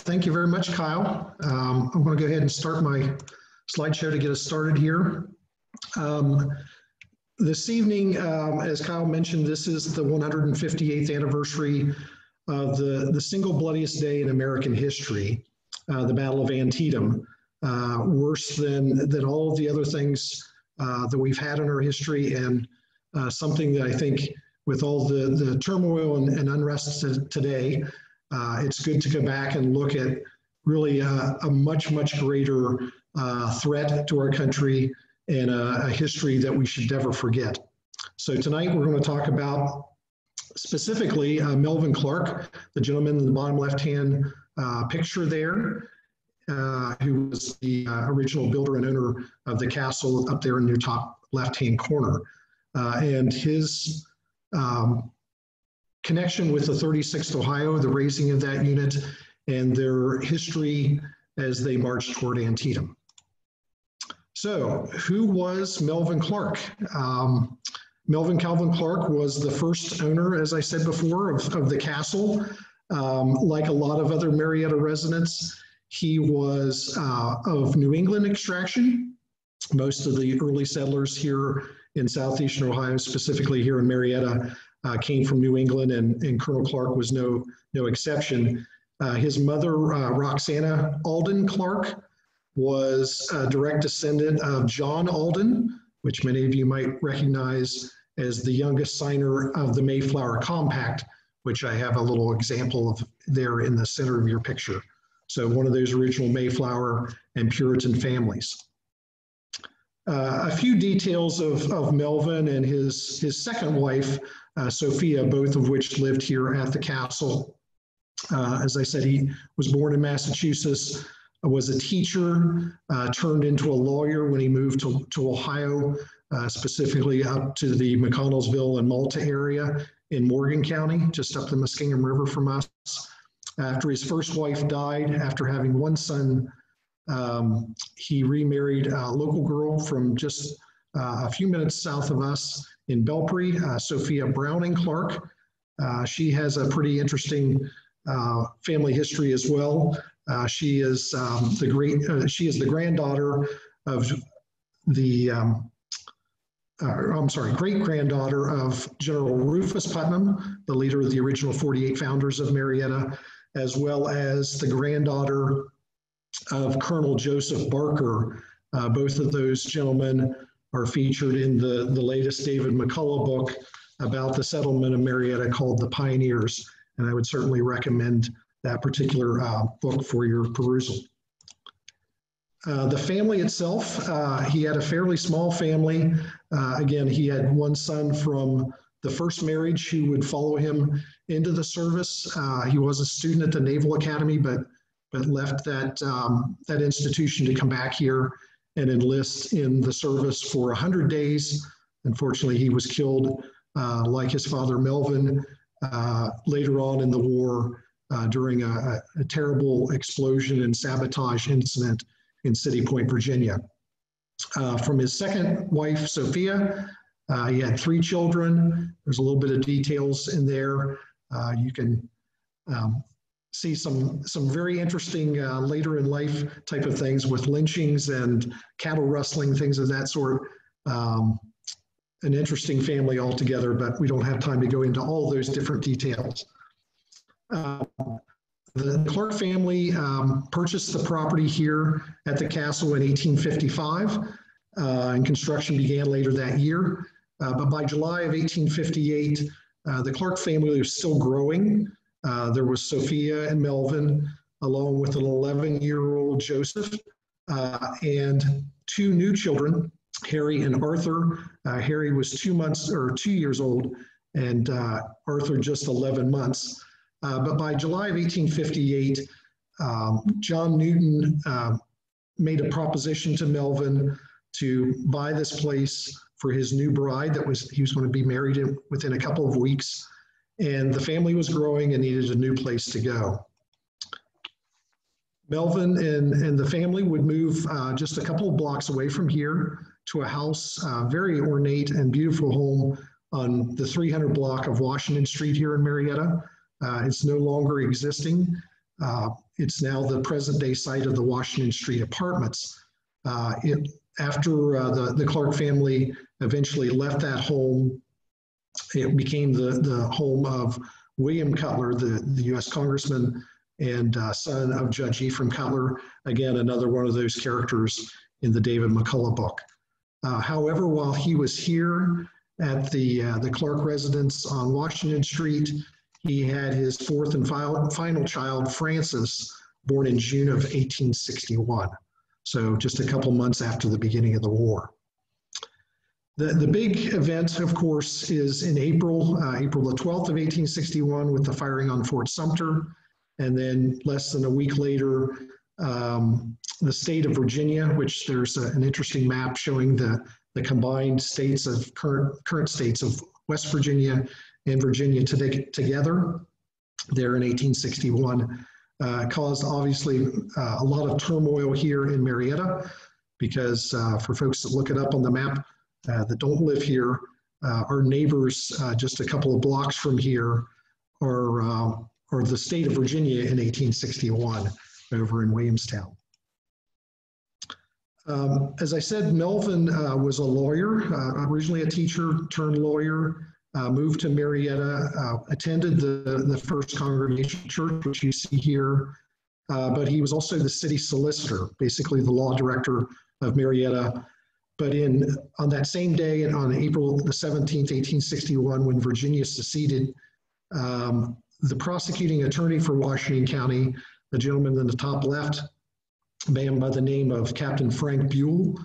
thank you very much, Kyle. Um, I'm going to go ahead and start my slideshow to get us started here. Um, this evening, um, as Kyle mentioned, this is the 158th anniversary of the, the single bloodiest day in American history, uh, the Battle of Antietam. Uh, worse than, than all the other things uh, that we've had in our history and uh, something that I think with all the, the turmoil and, and unrest today, uh, it's good to go back and look at really a, a much, much greater uh, threat to our country and a, a, history that we should never forget. So tonight we're going to talk about specifically uh, Melvin Clarke, the gentleman in the bottom left-hand uh, picture there, uh, who was the uh, original builder and owner of the castle up there in your top left-hand corner. Uh, and his um, connection with the 36th Ohio, the raising of that unit, and their history as they marched toward Antietam. So, who was Melvin Clarke? Um, Melvin Calvin Clarke was the first owner, as I said before, of, of the castle. Um, like a lot of other Marietta residents, he was uh, of New England extraction. Most of the early settlers here in southeastern Ohio, specifically here in Marietta, uh, came from New England, and, and Colonel Clarke was no, no exception. Uh, his mother, uh, Roxana Alden Clarke, was a direct descendant of John Alden, which many of you might recognize as the youngest signer of the Mayflower Compact, which I have a little example of there in the center of your picture. So one of those original Mayflower and Puritan families. Uh, a few details of, of Melvin and his, his second wife, Sophia, both of which lived here at the castle. Uh, as I said, he was born in Massachusetts, was a teacher, uh, turned into a lawyer when he moved to, to Ohio, uh, specifically up to the McConnellsville and Malta area in Morgan County, just up the Muskingum River from us. After his first wife died, after having one son, um, he remarried a local girl from just uh, a few minutes south of us in Belpre, uh, Sophia Browning Clarke. Uh, she has a pretty interesting uh, family history as well. Uh, she is um, the great. Uh, she is the granddaughter of the. Um, I'm sorry, great granddaughter of General Rufus Putnam, the leader of the original 48 founders of Marietta, as well as the granddaughter of Colonel Joseph Barker. both of those gentlemen are featured in the, the latest David McCullough book about the settlement of Marietta called The Pioneers. And I would certainly recommend that particular uh, book for your perusal. Uh, the family itself, uh, he had a fairly small family. Uh, again, he had one son from the first marriage who would follow him into the service. Uh, he was a student at the Naval Academy, but but left that um, that institution to come back here and enlist in the service for 100 days. Unfortunately, he was killed, uh, like his father Melvin, uh, later on in the war uh, during a, a, terrible explosion and sabotage incident in City Point, Virginia. Uh, from his second wife, Sophia, uh, he had three children. There's a little bit of details in there. Uh, you can um, see some some very interesting uh, later in life type of things with lynchings and cattle rustling, things of that sort. Um, an interesting family altogether, but we don't have time to go into all those different details. Uh, the Clarke family um, purchased the property here at the castle in 1855, uh, and construction began later that year. Uh, but by July of 1858, uh, the Clarke family was still growing. Uh, there was Sophia and Melvin, along with an 11 year old Joseph, uh, and two new children, Harry and Arthur. Uh, Harry was two months or two years old, and uh, Arthur just 11 months. Uh, but by July of 1858, um, John Newton um, made a proposition to Melvin to buy this place for his new bride that was he was going to be married in, within a couple of weeks and the family was growing and needed a new place to go. Melvin and, and the family would move uh, just a couple of blocks away from here to a house, uh, very ornate and beautiful home on the 300 block of Washington Street here in Marietta. Uh, it's no longer existing. Uh, it's now the present day site of the Washington Street Apartments. Uh, it, after uh, the, the Clarke family eventually left that home, it became the, the home of William Cutler, the, the U.S. Congressman and uh, son of Judge Ephraim Cutler. Again, another one of those characters in the David McCullough book. Uh, however, while he was here at the, uh, the Clarke residence on Washington Street, he had his fourth and final, final child, Francis, born in June of 1861. So just a couple months after the beginning of the war. The, the big event, of course, is in April, uh, April the 12th of 1861 with the firing on Fort Sumter. And then less than a week later, um, the state of Virginia, which there's a, an interesting map showing the, the combined states of current, current states of West Virginia and Virginia to, together there in 1861 uh, caused obviously uh, a lot of turmoil here in Marietta because uh, for folks that look it up on the map that don't live here, uh, our neighbors uh, just a couple of blocks from here are, are the state of Virginia in 1861 over in Williamstown. Um, as I said, Melvin uh, was a lawyer, uh, originally a teacher turned lawyer, uh, moved to Marietta, uh, attended the, the First Congregation Church, which you see here, uh, but he was also the city solicitor, basically the law director of Marietta. But in on that same day, on April the 17th, 1861, when Virginia seceded, um, the prosecuting attorney for Washington County, the gentleman in the top left, a man by the name of Captain Frank Buell,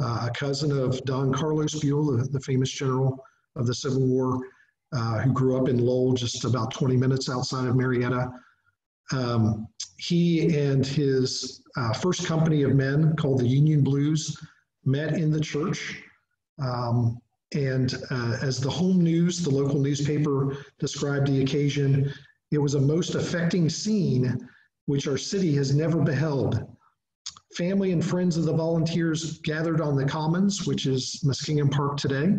uh, a cousin of Don Carlos Buell, the, the famous general of the Civil War, uh, who grew up in Lowell, just about 20 minutes outside of Marietta. Um, he and his uh, first company of men, called the Union Blues, met in the church. Um, and uh, as the home news, the local newspaper described the occasion, it was a most affecting scene which our city has never beheld. Family and friends of the volunteers gathered on the Commons, which is Muskingum Park today,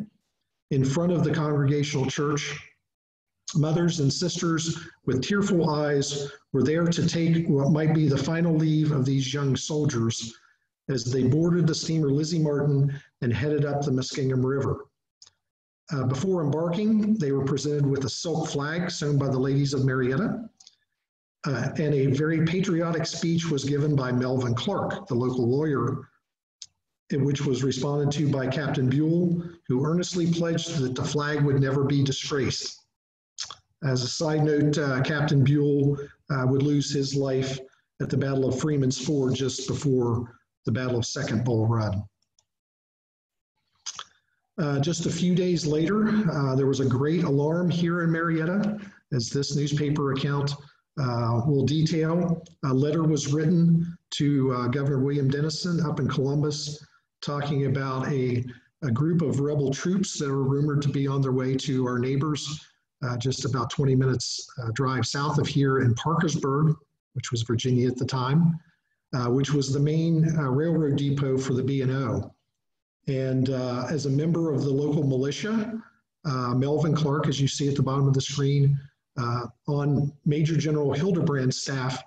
in front of the Congregational Church. Mothers and sisters with tearful eyes were there to take what might be the final leave of these young soldiers as they boarded the steamer Lizzie Martin and headed up the Muskingum River. Uh, before embarking, they were presented with a silk flag sewn by the ladies of Marietta, uh, and a very patriotic speech was given by Melvin Clarke, the local lawyer, which was responded to by Captain Buell, who earnestly pledged that the flag would never be disgraced. As a side note, uh, Captain Buell uh, would lose his life at the Battle of Freeman's Ford just before the Battle of Second Bull Run. Uh, just a few days later, uh, there was a great alarm here in Marietta, as this newspaper account uh, will detail. A letter was written to uh, Governor William Dennison up in Columbus, talking about a, a group of rebel troops that were rumored to be on their way to our neighbors, uh, just about 20 minutes uh, drive south of here in Parkersburg, which was Virginia at the time, which was the main railroad depot for the B&O. And uh, as a member of the local militia, uh, Melvin Clarke, as you see at the bottom of the screen, uh, on Major General Hildebrand's staff,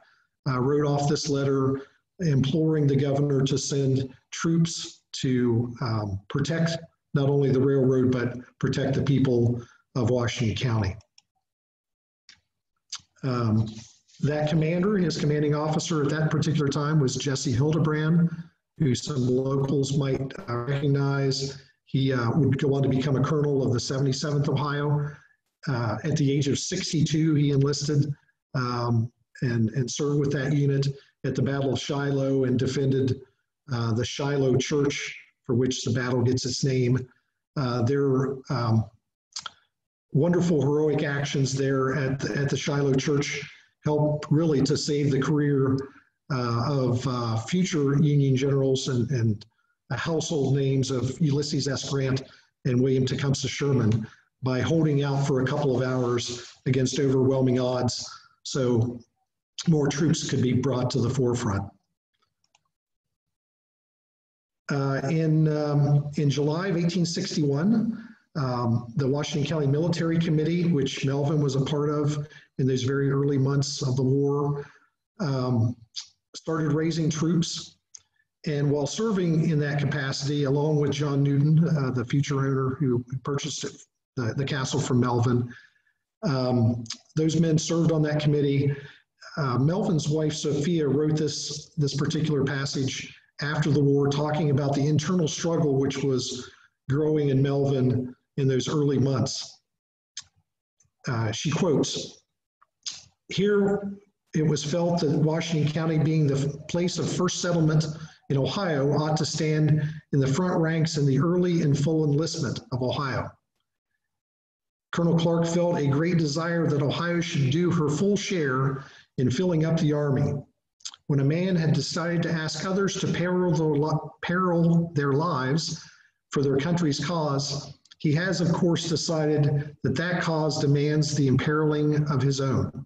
uh, wrote off this letter imploring the governor to send troops to um, protect not only the railroad, but protect the people of Washington County. Um, that commander, his commanding officer at that particular time was Jesse Hildebrand, who some locals might uh, recognize. He uh, would go on to become a colonel of the 77th Ohio. Uh, at the age of 62, he enlisted um, and, and served with that unit at the Battle of Shiloh and defended uh, the Shiloh Church, for which the battle gets its name. Uh, their um, wonderful heroic actions there at the, at the Shiloh Church helped really to save the career uh, of uh, future Union generals and, and household names of Ulysses S. Grant and William Tecumseh Sherman by holding out for a couple of hours against overwhelming odds so more troops could be brought to the forefront. Uh, in, um, in July of 1861, um, the Washington County Military Committee, which Melvin was a part of in those very early months of the war, um, started raising troops. And while serving in that capacity, along with John Newton, uh, the future owner who purchased it, the, the castle from Melvin, um, those men served on that committee. Uh, Melvin's wife, Sophia, wrote this, this particular passage after the war, talking about the internal struggle which was growing in Melvin in those early months. Uh, she quotes, here it was felt that Washington County being the place of first settlement in Ohio ought to stand in the front ranks in the early and full enlistment of Ohio. Colonel Clark felt a great desire that Ohio should do her full share in filling up the Army. When a man had decided to ask others to peril peril their lives for their country's cause, he has, of course, decided that that cause demands the imperiling of his own.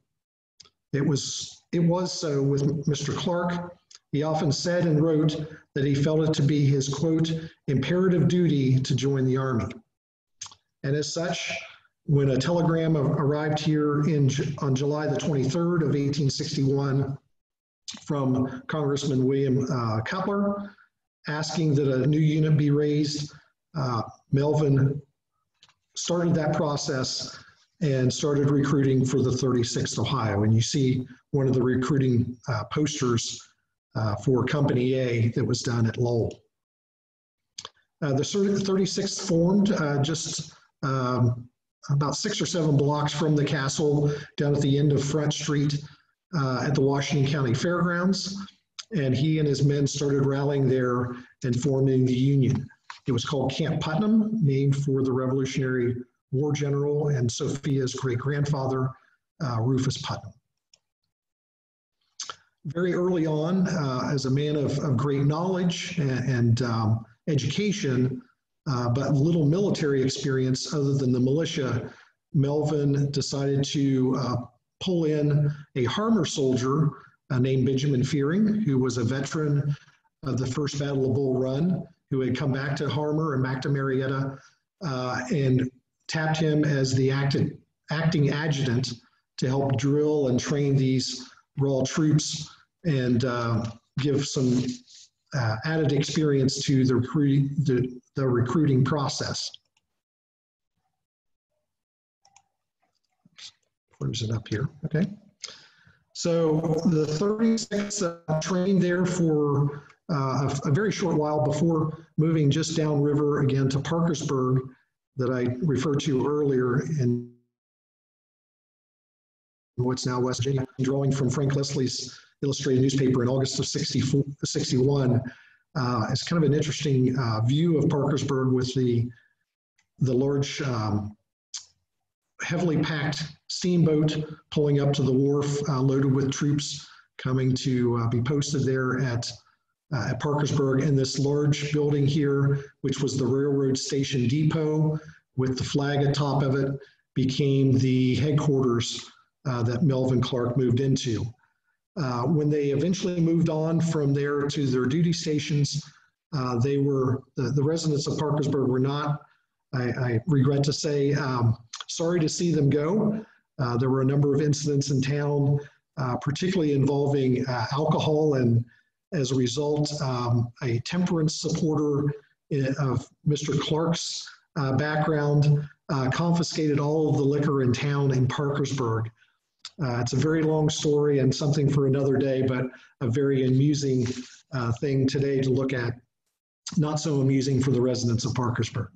It was, it was so with Mr. Clarke. He often said and wrote that he felt it to be his, quote, imperative duty to join the Army. And as such, when a telegram arrived here in, on July the 23rd of 1861 from Congressman William uh, Cutler, asking that a new unit be raised, uh, Melvin started that process and started recruiting for the 36th Ohio. And you see one of the recruiting uh, posters uh, for Company A that was done at Lowell. Uh, the 36th formed uh, just um, about six or seven blocks from the castle down at the end of Front Street uh, at the Washington County Fairgrounds. And he and his men started rallying there and forming the Union. It was called Camp Putnam, named for the Revolutionary War general and Sophia's great grandfather, uh, Rufus Putnam. Very early on, uh, as a man of, of great knowledge and, and um, education, uh, but little military experience other than the militia, Melvin decided to uh, pull in a Harmar soldier uh, named Benjamin Fearing, who was a veteran of the First Battle of Bull Run, who had come back to Harmar and back to Marietta, uh, and tapped him as the acting, acting adjutant to help drill and train these raw troops and uh, give some uh, added experience to the, recruiting, the, the recruiting process. Where's it up here? Okay. So the 36 uh, trained there for uh, a, a, very short while before moving just downriver again to Parkersburg that I referred to earlier in what's now West Virginia, drawing from Frank Leslie's illustrated newspaper in August of 61. Uh, it's kind of an interesting uh, view of Parkersburg with the, the large, um, heavily packed steamboat pulling up to the wharf uh, loaded with troops coming to uh, be posted there at uh, at Parkersburg and this large building here, which was the railroad station depot with the flag atop of it, became the headquarters uh, that Melvin Clarke moved into. Uh, when they eventually moved on from there to their duty stations, uh, they were, the, the, residents of Parkersburg were not, I, I regret to say, um, sorry to see them go. Uh, there were a number of incidents in town, uh, particularly involving alcohol and as a result, um, a temperance supporter eh, of Mr. Clarke's uh, background uh, confiscated all of the liquor in town in Parkersburg. Uh, it's a very long story and something for another day, but a very amusing uh, thing today to look at. Not so amusing for the residents of Parkersburg.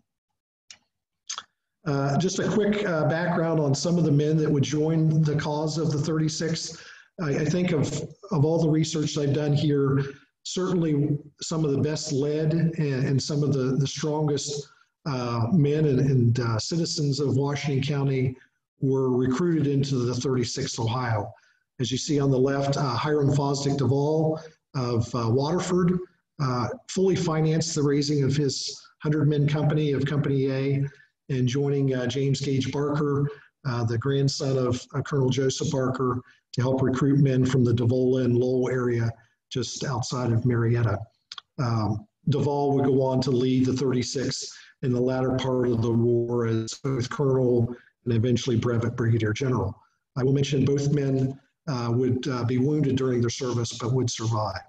Uh, just a quick uh, background on some of the men that would join the cause of the 36th. I, I think of, of all the research I've done here, certainly some of the best led and, and some of the, the strongest uh, men and, and uh, citizens of Washington County were recruited into the 36th Ohio. As you see on the left, uh, Hiram Fosdick Devol of uh, Waterford uh, fully financed the raising of his 100 men company of Company A and joining uh, James Gage Barker, the grandson of Colonel Joseph Barker, to help recruit men from the Devola and Lowell area just outside of Marietta. Um, Devol would go on to lead the 36th in the latter part of the war as both colonel and eventually brevet brigadier general. I will mention both men uh, would uh, be wounded during their service but would survive.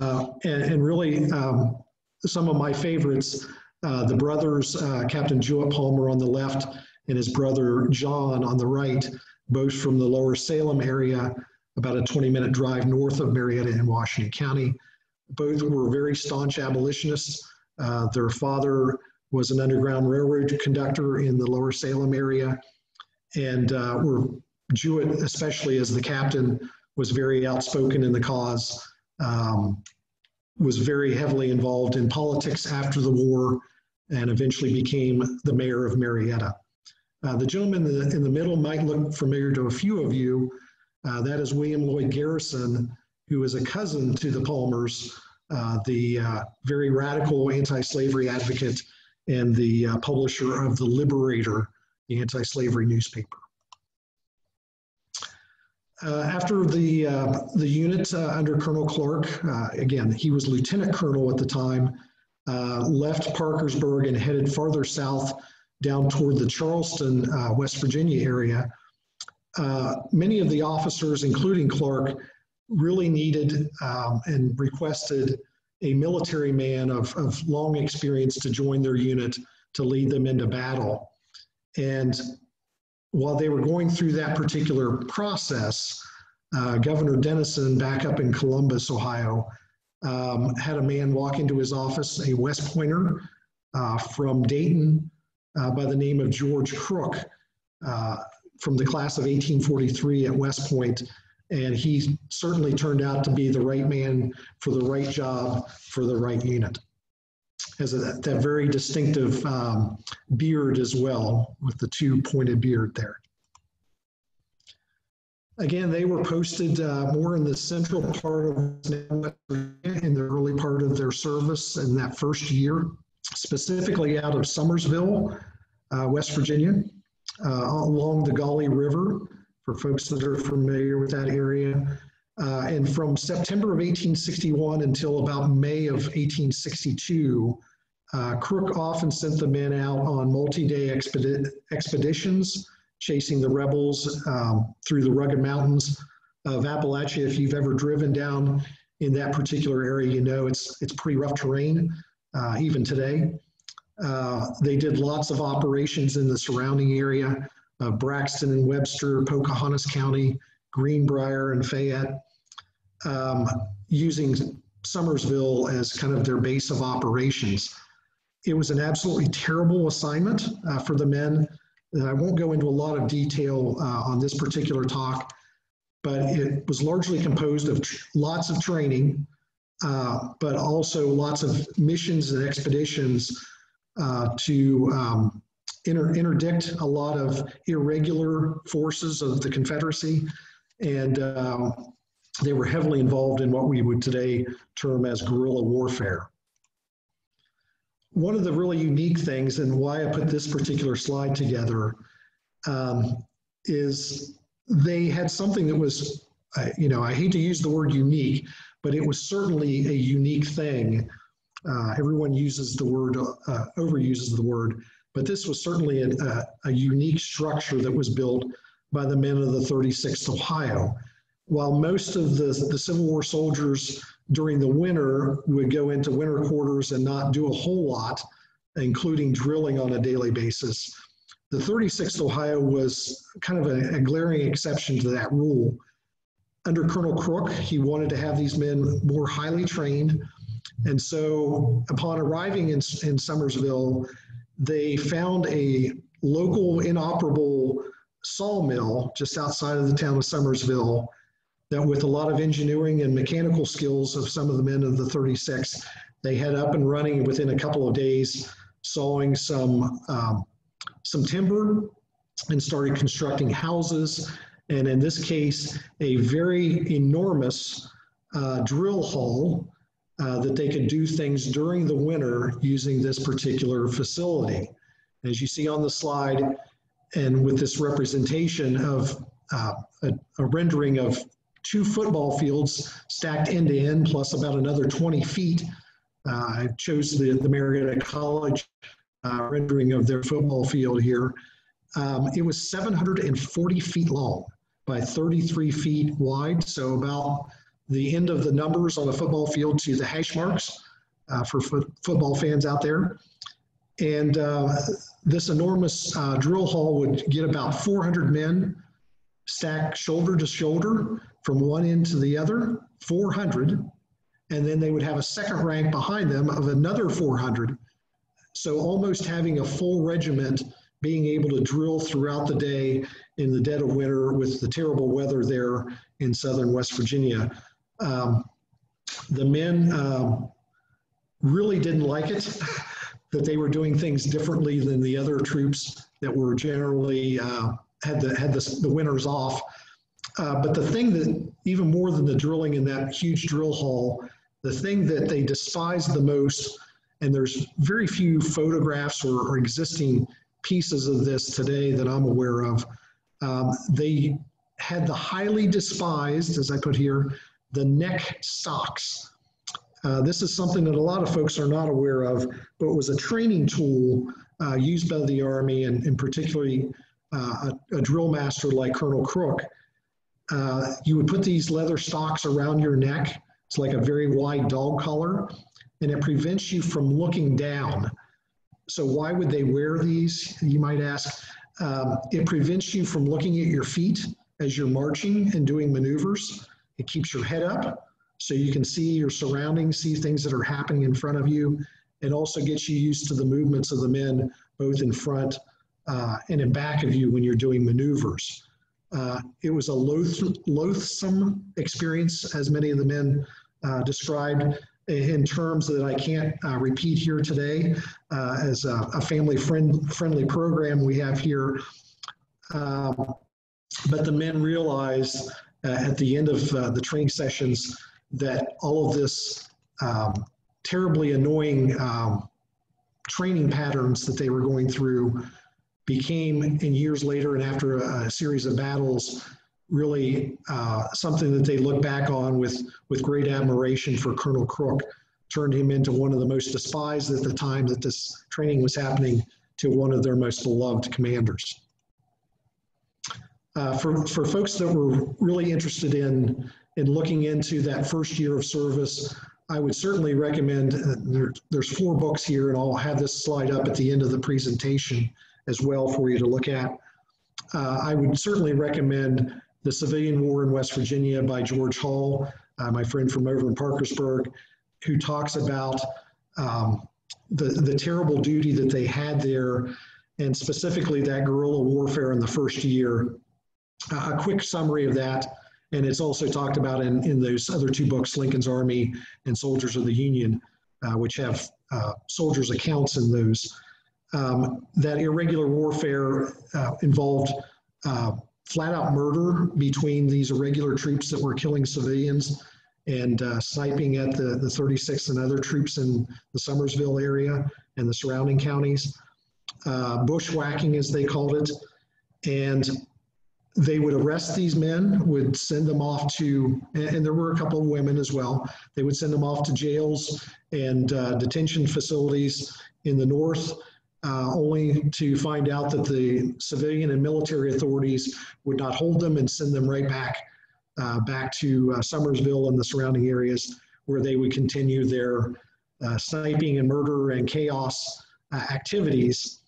Uh, and, and, really, um, some of my favorites, uh, the brothers, uh, Captain Jewett Palmer on the left and his brother John on the right, both from the lower Salem area, about a 20 minute drive north of Marietta in Washington County. Both were very staunch abolitionists. Uh, their father was an Underground Railroad conductor in the lower Salem area, and uh, were Jewett, especially as the captain, was very outspoken in the cause, um, was very heavily involved in politics after the war, and eventually became the mayor of Marietta. Uh, the gentleman in the, in the, middle might look familiar to a few of you. Uh, that is William Lloyd Garrison, who is a cousin to the Palmers, uh, the uh, very radical anti-slavery advocate and the uh, publisher of The Liberator, the anti-slavery newspaper. Uh, after the, the unit under Colonel Clarke, again, he was lieutenant colonel at the time, left Parkersburg and headed farther south down toward the Charleston, West Virginia area. many of the officers, including Clarke, really needed um, and requested a military man of, of long experience to join their unit to lead them into battle. And while they were going through that particular process, uh, Governor Dennison, back up in Columbus, Ohio, um, had a man walk into his office, a West Pointer uh, from Dayton uh, by the name of George Crook uh, from the class of 1843 at West Point and he certainly turned out to be the right man for the right job for the right unit. Has a, that very distinctive um, beard as well, with the two pointed beard there. Again, they were posted uh, more in the central part of in the early part of their service in that first year, specifically out of Summersville, uh, West Virginia, uh, along the Gauley River for folks that are familiar with that area. Uh, and from September of 1861 until about May of 1862, uh, Crook often sent the men out on multi-day expedi expeditions, chasing the rebels um, through the rugged mountains of Appalachia. If you've ever driven down in that particular area, you know it's, it's pretty rough terrain, uh, even today. Uh, they did lots of operations in the surrounding area uh, Braxton and Webster, Pocahontas County, Greenbrier and Fayette, um, using Summersville as kind of their base of operations. It was an absolutely terrible assignment uh, for the men. And I won't go into a lot of detail uh, on this particular talk, but it was largely composed of lots of training, uh, but also lots of missions and expeditions uh, to um, inter interdict a lot of irregular forces of the Confederacy, and um, they were heavily involved in what we would today term as guerrilla warfare. One of the really unique things, and why I put this particular slide together, um, is they had something that was, uh, you know, I hate to use the word unique, but it was certainly a unique thing. Uh, everyone uses the word, uh, overuses the word, but this was certainly a, unique structure that was built by the men of the 36th Ohio. While most of the, the Civil War soldiers during the winter would go into winter quarters and not do a whole lot, including drilling on a daily basis, the 36th Ohio was kind of a, a glaring exception to that rule. Under Colonel Crook, he wanted to have these men more highly trained. And so upon arriving in, in Summersville, they found a local inoperable sawmill just outside of the town of Summersville that with a lot of engineering and mechanical skills of some of the men of the 36, they had up and running within a couple of days, sawing some, um, some timber and started constructing houses. And in this case, a very enormous uh, drill hall uh, that they could do things during the winter using this particular facility. As you see on the slide, and with this representation of uh, a, a, rendering of two football fields stacked end to end, plus about another 20 feet. Uh, I chose the, the Marietta College uh, rendering of their football field here. Um, it was 740 feet long. By 33 feet wide, so about the end of the numbers on a football field to the hash marks uh, for football fans out there. And uh, this enormous uh, drill hall would get about 400 men stacked shoulder to shoulder from one end to the other, 400. And then they would have a second rank behind them of another 400. So almost having a full regiment being able to drill throughout the day in the dead of winter with the terrible weather there in southern West Virginia. Um, the men um, really didn't like it, that they were doing things differently than the other troops that were generally uh, had the had the, the winters off. Uh, but the thing that even more than the drilling in that huge drill hall, the thing that they despised the most, and there's very few photographs or, or existing pieces of this today that I'm aware of. Um, they had the highly despised, as I put here, the neck stocks. Uh, this is something that a lot of folks are not aware of, but was a training tool uh, used by the Army and, and particularly uh, a, a, drill master like Colonel Crook. Uh, you would put these leather stocks around your neck. It's like a very wide dog collar, and it prevents you from looking down. So why would they wear these? You might ask. Um, it prevents you from looking at your feet as you're marching and doing maneuvers. It keeps your head up so you can see your surroundings, see things that are happening in front of you. It also gets you used to the movements of the men, both in front uh, and in back of you when you're doing maneuvers. Uh, it was a loath loathsome experience, as many of the men uh, described in terms that I can't uh, repeat here today uh, as a, a, family friend friendly program we have here. Um, but the men realized uh, at the end of uh, the training sessions that all of this um, terribly annoying um, training patterns that they were going through became in years later and after a, a series of battles really uh, something that they look back on with, with great admiration for Colonel Crook, turned him into one of the most despised at the time that this training was happening to one of their most beloved commanders. Uh, for, for folks that were really interested in, in looking into that first year of service, I would certainly recommend, uh, there, there's four books here and I'll have this slide up at the end of the presentation as well for you to look at. Uh, I would certainly recommend the Civilian War in West Virginia by George Hall, uh, my friend from over in Parkersburg, who talks about um, the, the terrible duty that they had there, and specifically that guerrilla warfare in the first year. Uh, a quick summary of that, and it's also talked about in, in those other two books, Lincoln's Army and Soldiers of the Union, uh, which have uh, soldiers' accounts in those. Um, that irregular warfare uh, involved uh, flat out murder between these irregular troops that were killing civilians and uh, sniping at the, the 36th and other troops in the Summersville area and the surrounding counties. Uh, bushwhacking, as they called it. And they would arrest these men, would send them off to, and there were a couple of women as well, they would send them off to jails and uh, detention facilities in the north uh, only to find out that the civilian and military authorities would not hold them and send them right back uh, back to uh, Summersville and the surrounding areas where they would continue their uh, sniping and murder and chaos uh, activities.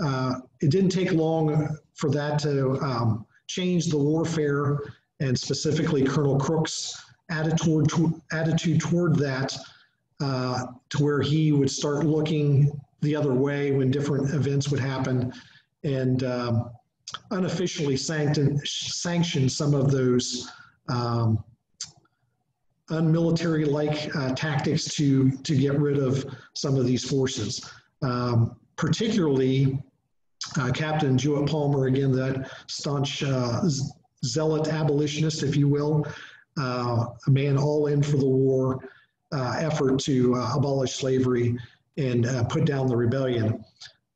Uh, it didn't take long for that to um, change the warfare and specifically Colonel Crook's attitude, attitude toward that to where he would start looking the other way when different events would happen and um, unofficially sanctioned, sanctioned some of those um, unmilitary like uh, tactics to, to get rid of some of these forces. Um, particularly, uh, Captain Jewett Palmer, again, that staunch uh, zealot abolitionist, if you will, uh, a man all in for the war uh, effort to uh, abolish slavery and uh, put down the rebellion.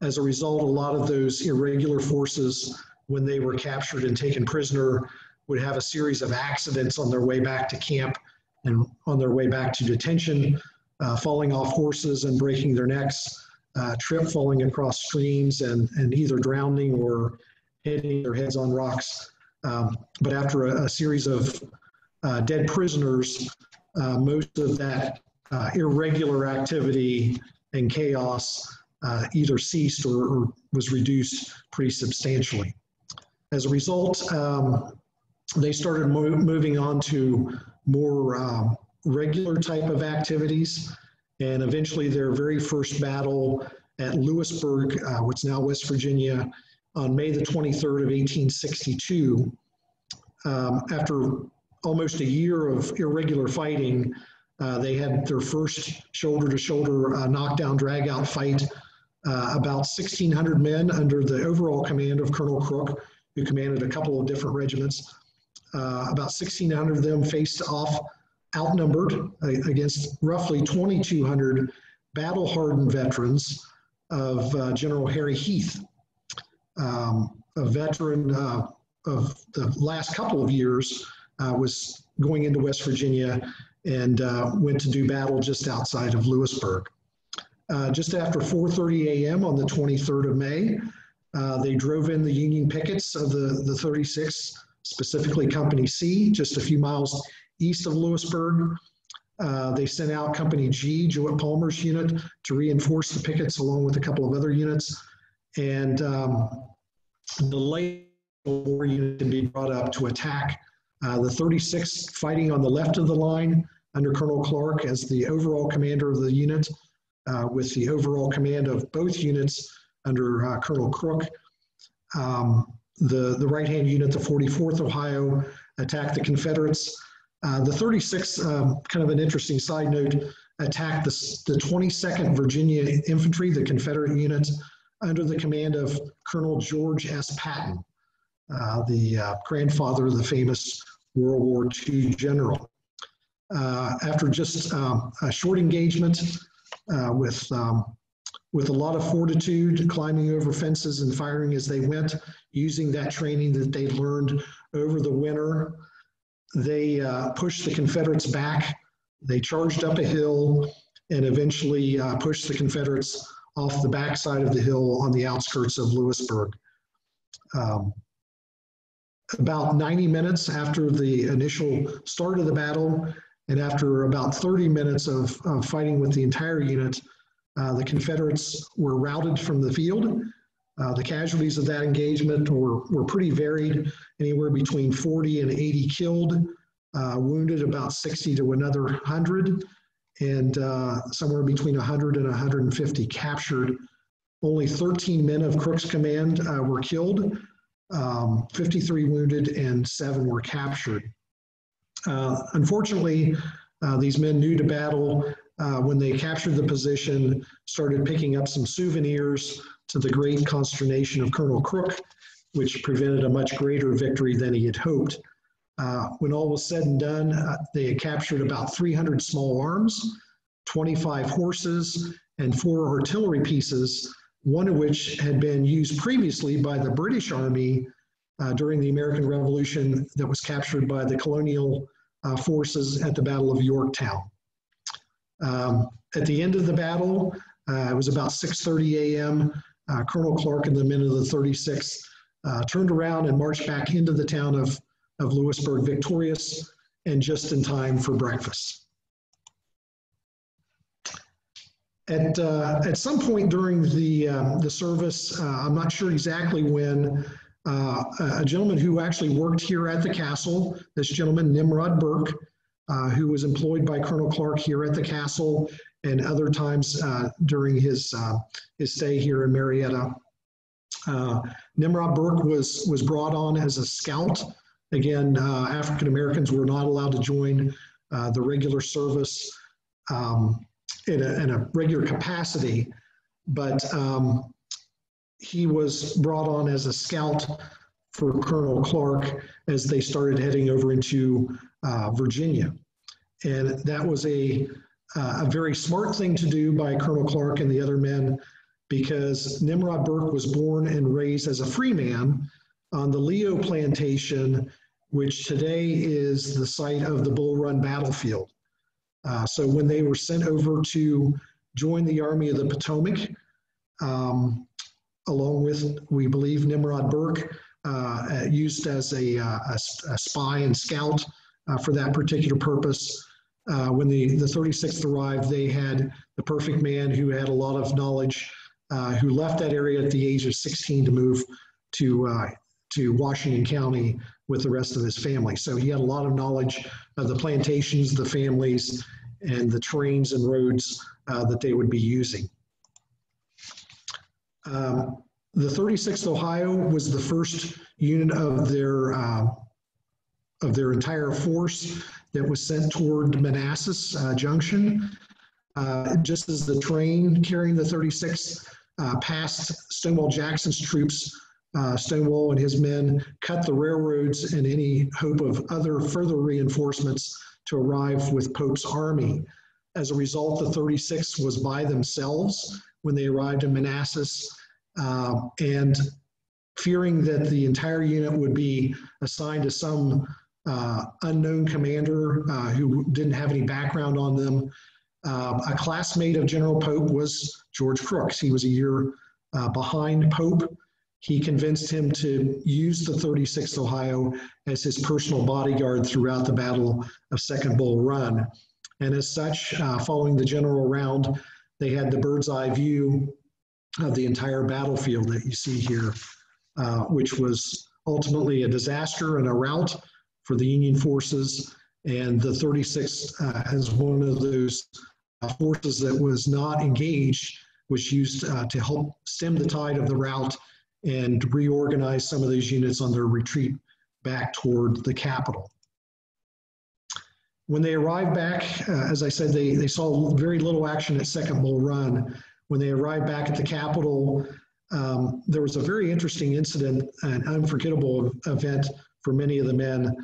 As a result, a lot of those irregular forces, when they were captured and taken prisoner, would have a series of accidents on their way back to camp and on their way back to detention, uh, falling off horses and breaking their necks, uh, trip falling across streams and, and either drowning or hitting their heads on rocks. Um, but after a, a series of uh, dead prisoners, uh, most of that uh, irregular activity and chaos uh, either ceased or, or, was reduced pretty substantially. As a result, um, they started mo moving on to more um, regular type of activities. And eventually their very first battle at Lewisburg, uh, what's now West Virginia, on May the 23rd of 1862, um, after almost a year of irregular fighting, uh, they had their first shoulder-to-shoulder uh, knockdown drag-out fight. Uh, about 1,600 men under the overall command of Colonel Crook, who commanded a couple of different regiments. Uh, about 1,600 of them faced off outnumbered uh, against roughly 2,200 battle-hardened veterans of General Harry Heth, um, a veteran of the last couple of years, was going into West Virginia and uh, went to do battle just outside of Lewisburg. Uh, just after 4.30 a.m. on the 23rd of May, uh, they drove in the Union pickets of the, the 36th, specifically Company C, just a few miles east of Lewisburg. Uh, they sent out Company G, Jewett Palmer's unit, to reinforce the pickets along with a couple of other units. And um, the late war unit to be brought up to attack uh, the 36th fighting on the left of the line under Colonel Clarke as the overall commander of the unit, uh, with the overall command of both units under uh, Colonel Crook. Um, the the right-hand unit, the 44th Ohio, attacked the Confederates. Uh, the 36th, um, kind of an interesting side note, attacked the, the 22nd Virginia Infantry, the Confederate unit, under the command of Colonel George S. Patton, uh, the uh, grandfather of the famous World War II general. Uh, after just um, a short engagement uh, with, um, with a lot of fortitude, climbing over fences and firing as they went, using that training that they learned over the winter, they uh, pushed the Confederates back. They charged up a hill and eventually uh, pushed the Confederates off the backside of the hill on the outskirts of Lewisburg. Um, about 90 minutes after the initial start of the battle, and after about 30 minutes of, of fighting with the entire unit, uh, the Confederates were routed from the field. Uh, the casualties of that engagement were, were pretty varied, anywhere between 40 and 80 killed, uh, wounded about 60 to another 100, and uh, somewhere between 100 and 150 captured. Only 13 men of Crook's command uh, were killed, um, 53 wounded, and seven were captured. Uh, unfortunately, uh, these men new to battle, uh, when they captured the position, started picking up some souvenirs to the great consternation of Colonel Crook, which prevented a much greater victory than he had hoped. Uh, when all was said and done, uh, they had captured about 300 small arms, 25 horses, and four artillery pieces one of which had been used previously by the British Army uh, during the American Revolution that was captured by the colonial uh, forces at the Battle of Yorktown. Um, at the end of the battle, uh, it was about 6.30 a.m., uh, Colonel Clarke and the men of the 36th uh, turned around and marched back into the town of, of Lewisburg victorious and just in time for breakfast. At, uh, at some point during the, um, the service, uh, I'm not sure exactly when, uh, a gentleman who actually worked here at the castle, this gentleman, Nimrod Burke, uh, who was employed by Colonel Clarke here at the castle and other times uh, during his, uh, his stay here in Marietta. Nimrod Burke was, was brought on as a scout. Again, African Americans were not allowed to join the regular service. Um, in a, in a regular capacity, but um, he was brought on as a scout for Colonel Clarke as they started heading over into uh, Virginia. And that was a, uh, a very smart thing to do by Colonel Clarke and the other men because Nimrod Burke was born and raised as a free man on the Leo Plantation, which today is the site of the Bull Run battlefield. Uh, so when they were sent over to join the Army of the Potomac, um, along with, we believe, Nimrod Burke, uh, uh, used as a, uh, a, a, spy and scout uh, for that particular purpose. When the, the 36th arrived, they had the perfect man who had a lot of knowledge, who left that area at the age of 16 to move to, to Washington County with the rest of his family. So he had a lot of knowledge of the plantations, the families, and the trains and roads that they would be using. Um, the 36th Ohio was the first unit of their uh, of their entire force that was sent toward Manassas uh, Junction. Uh, just as the train carrying the 36th uh, passed Stonewall Jackson's troops, uh, Stonewall and his men cut the railroads and any hope of other further reinforcements to arrive with Pope's army. As a result, the 36th was by themselves when they arrived in Manassas. Uh, and fearing that the entire unit would be assigned to some uh, unknown commander uh, who didn't have any background on them. Uh, a classmate of General Pope was George Crooks. He was a year uh, behind Pope. He convinced him to use the 36th Ohio as his personal bodyguard throughout the Battle of Second Bull Run. And as such, uh, following the general round, they had the bird's eye view of the entire battlefield that you see here, uh, which was ultimately a disaster and a rout for the Union forces. And the 36th uh, as one of those uh, forces that was not engaged, was used uh, to help stem the tide of the rout and reorganize some of those units on their retreat back toward the capital. When they arrived back, uh, as I said, they, they saw very little action at Second Bull Run, when they arrived back at the Capitol, um, there was a very interesting incident, an unforgettable event for many of the men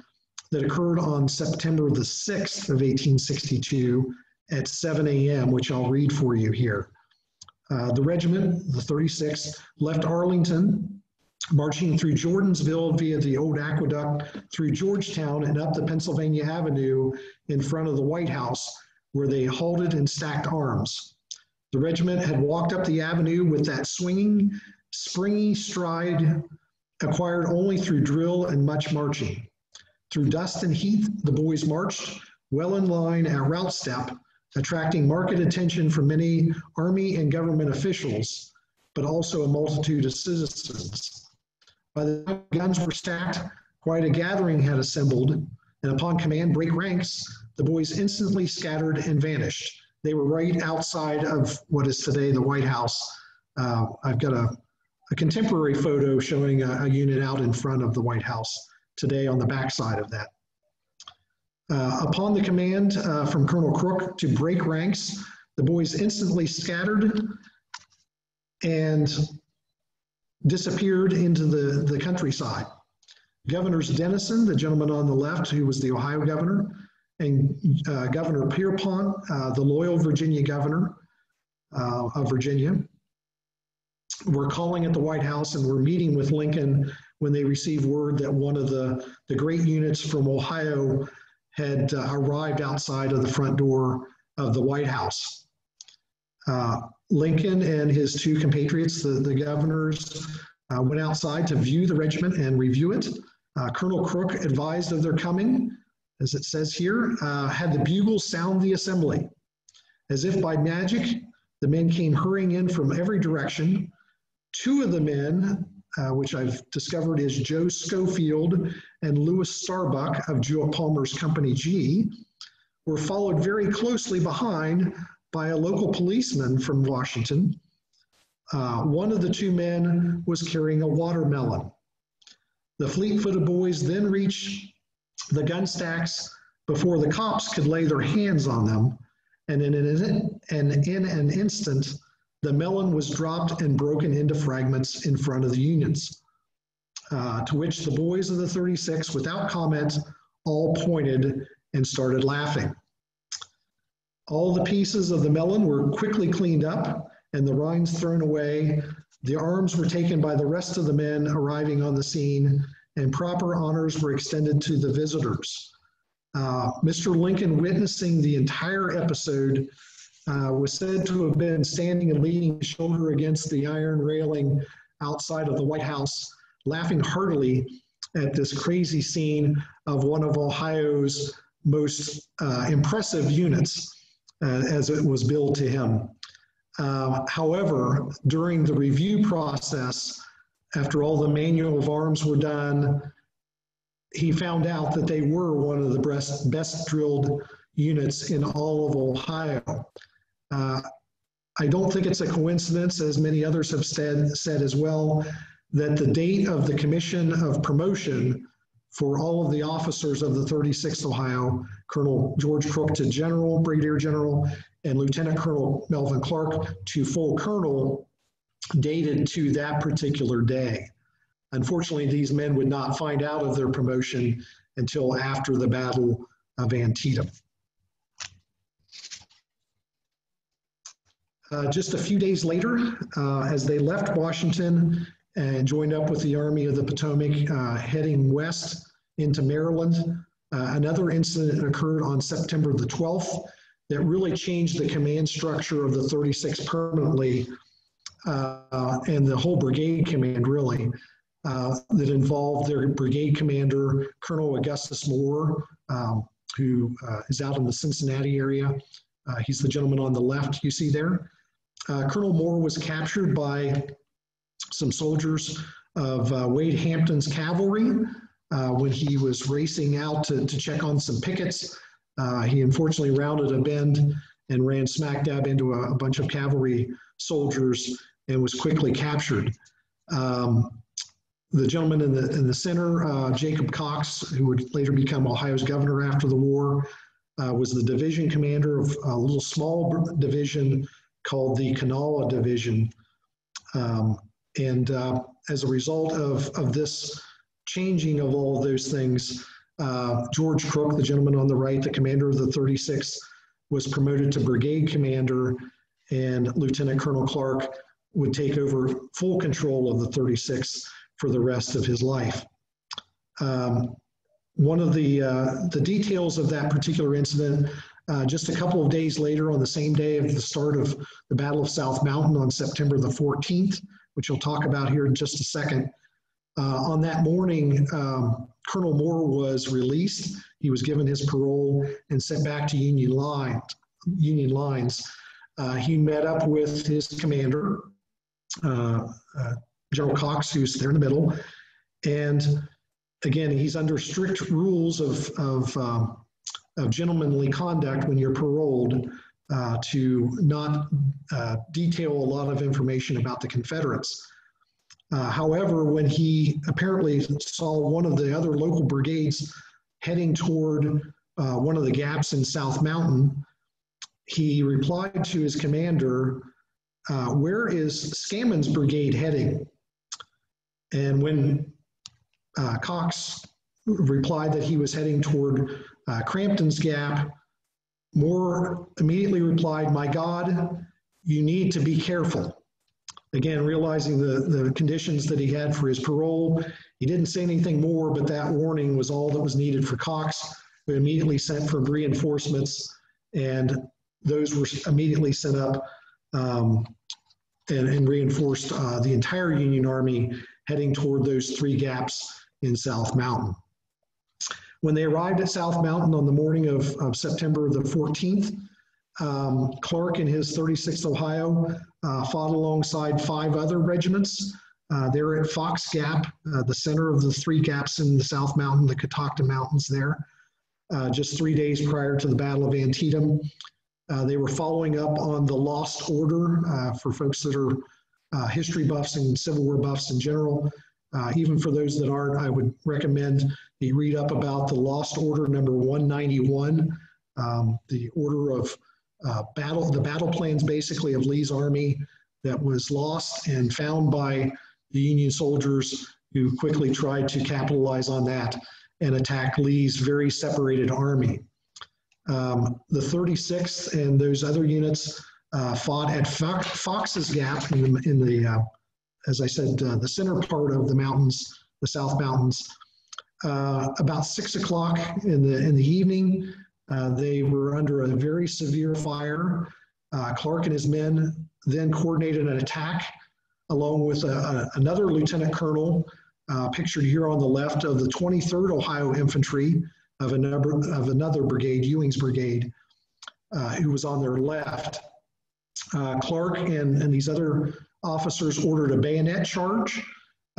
that occurred on September the 6th of 1862 at 7 a.m., which I'll read for you here. Uh, the regiment, the 36th, left Arlington, marching through Jordansville via the old aqueduct through Georgetown and up the Pennsylvania Avenue in front of the White House, where they halted and stacked arms. The regiment had walked up the avenue with that swinging, springy stride acquired only through drill and much marching. Through dust and heat, the boys marched well in line at route step, attracting market attention from many Army and government officials, but also a multitude of citizens. By the time guns were stacked, quite a gathering had assembled, and upon command, break ranks, the boys instantly scattered and vanished. They were right outside of what is today the White House. Uh, I've got a, a, contemporary photo showing a, a, unit out in front of the White House today on the backside of that. Uh, upon the command uh, from Colonel Crook to break ranks, the boys instantly scattered and disappeared into the, the countryside. Governors Dennison, the gentleman on the left, who was the Ohio governor, and uh, Governor Pierpont, uh, the loyal Virginia governor uh, of Virginia, were calling at the White House and were meeting with Lincoln when they received word that one of the, the great units from Ohio had uh, arrived outside of the front door of the White House. Uh, Lincoln and his two compatriots, the, the governors, uh, went outside to view the regiment and review it. Colonel Crook advised of their coming as it says here, uh, had the bugles sound the assembly. As if by magic, the men came hurrying in from every direction. Two of the men, uh, which I've discovered is Joe Schofield and Lewis Starbuck of Jewett Palmer's Company G, were followed very closely behind by a local policeman from Washington. Uh, one of the two men was carrying a watermelon. The fleet footed boys then reached the gun stacks before the cops could lay their hands on them. And in an, and in an instant, the melon was dropped and broken into fragments in front of the Unions. Uh, to which the boys of the 36, without comment, all pointed and started laughing. All the pieces of the melon were quickly cleaned up and the rinds thrown away. The arms were taken by the rest of the men arriving on the scene and proper honors were extended to the visitors. Uh, Mr. Lincoln, witnessing the entire episode, uh, was said to have been standing and leaning shoulder against the iron railing outside of the White House, laughing heartily at this crazy scene of one of Ohio's most uh, impressive units uh, as it was billed to him. Uh, however, during the review process, after all the manual of arms were done, he found out that they were one of the best, best drilled units in all of Ohio. Uh, I don't think it's a coincidence, as many others have said, said as well, that the date of the commission of promotion for all of the officers of the 36th Ohio, Colonel George Crook to General, Brigadier General, and Lieutenant Colonel Melvin Clarke to full colonel, dated to that particular day. Unfortunately, these men would not find out of their promotion until after the Battle of Antietam. Uh, just a few days later, uh, as they left Washington and joined up with the Army of the Potomac uh, heading west into Maryland, uh, another incident occurred on September the 12th that really changed the command structure of the 36th permanently uh, and the whole brigade command really. Uh, that involved their brigade commander, Colonel Augustus Moore, um, who is out in the Cincinnati area. he's the gentleman on the left you see there. Uh, Colonel Moore was captured by some soldiers of uh, Wade Hampton's cavalry uh, when he was racing out to, to check on some pickets. Uh, he unfortunately rounded a bend and ran smack dab into a, a bunch of cavalry soldiers and was quickly captured. Um, the gentleman in the in the center, uh, Jacob Cox, who would later become Ohio's governor after the war, uh, was the division commander of a little small division called the Kanawha Division. Um, and uh, as a result of, of this changing of all of those things, uh, George Crook, the gentleman on the right, the commander of the 36th, was promoted to brigade commander, and Lieutenant Colonel Clarke would take over full control of the 36th for the rest of his life. Um, one of the, uh, the details of that particular incident uh, just a couple of days later, on the same day of the start of the Battle of South Mountain on September the 14th, which we'll talk about here in just a second, uh, on that morning, um, Colonel Moore was released. He was given his parole and sent back to Union, line, Union lines. Uh, he met up with his commander, uh, uh, General Cox, who's there in the middle. And again, he's under strict rules of, of um, of gentlemanly conduct when you're paroled uh, to not uh, detail a lot of information about the Confederates. Uh, however, when he apparently saw one of the other local brigades heading toward uh, one of the gaps in South Mountain, he replied to his commander, uh, Where is Scammon's brigade heading? And when uh, Cox replied that he was heading toward Crampton's Gap. Moore immediately replied, My God, you need to be careful. Again, realizing the, the conditions that he had for his parole, he didn't say anything more, but that warning was all that was needed for Cox, who immediately sent for reinforcements, and those were immediately sent up um, and, and, reinforced uh, the entire Union Army heading toward those three gaps in South Mountain. When they arrived at South Mountain on the morning of, of September the 14th, um, Clarke and his 36th Ohio uh, fought alongside five other regiments. Uh, they were at Fox Gap, uh, the center of the three gaps in the South Mountain, the Catoctin Mountains there, uh, just three days prior to the Battle of Antietam. Uh, they were following up on the Lost Order uh, for folks that are history buffs and Civil War buffs in general. Even for those that aren't, I would recommend you read up about the Lost Order number 191, um, the order of uh, battle, the battle plans basically of Lee's army that was lost and found by the Union soldiers who quickly tried to capitalize on that and attack Lee's very separated army. Um, the 36th and those other units uh, fought at Fox's Gap in the, in the uh, as I said, uh, the center part of the mountains, the South Mountains, uh, about six o'clock in the in the evening, uh, they were under a very severe fire. Uh, Clarke and his men then coordinated an attack along with a, a, another lieutenant colonel uh, pictured here on the left of the 23rd Ohio Infantry of another, of another brigade, Ewing's Brigade, uh, who was on their left. Clarke and, and these other officers ordered a bayonet charge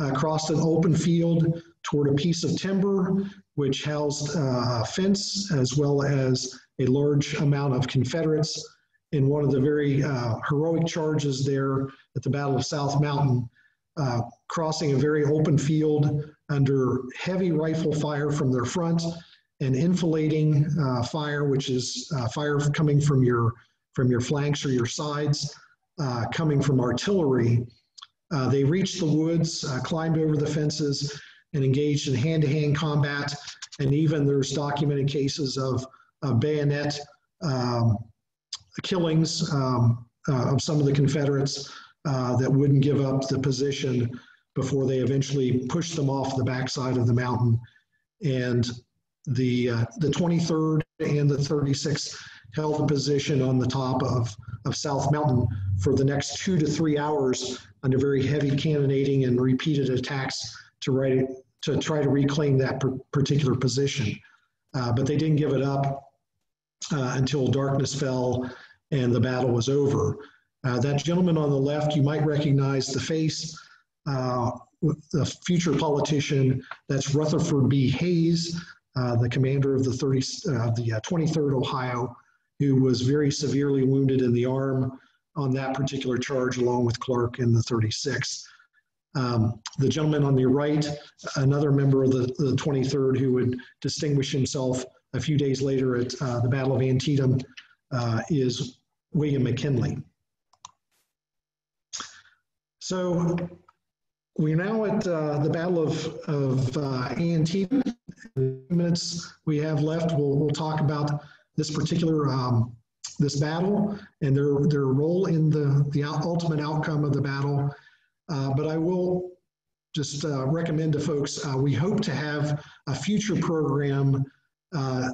uh, across an open field toward a piece of timber which housed uh, a fence as well as a large amount of Confederates. In one of the very uh, heroic charges there at the Battle of South Mountain, uh, crossing a very open field under heavy rifle fire from their front and enfilading uh, fire, which is uh, fire coming from your from your flanks or your sides, uh, coming from artillery. Uh, they reached the woods, climbed over the fences, and engaged in hand-to-hand combat. And even there's documented cases of, of bayonet um, killings um, uh, of some of the Confederates uh, that wouldn't give up the position before they eventually pushed them off the backside of the mountain. And the, uh, the 23rd and the 36th held the position on the top of, of South Mountain for the next two to three hours under very heavy cannonading and repeated attacks to, to try to reclaim that particular position. Uh, but they didn't give it up uh, until darkness fell and the battle was over. Uh, that gentleman on the left, you might recognize the face, uh, the future politician, that's Rutherford B. Hayes, uh, the commander of the, 30, uh, the 23rd Ohio, who was very severely wounded in the arm on that particular charge, along with Clarke in the 36th. Um, the gentleman on the right, another member of the, the 23rd who would distinguish himself a few days later at uh, the Battle of Antietam, uh, is William McKinley. So we're now at uh, the Battle of, of uh, Antietam. In minutes we have left, we'll, we'll talk about this particular um, this battle and their, their role in the, the ultimate outcome of the battle. Uh, but I will just uh, recommend to folks, uh, we hope to have a future program uh,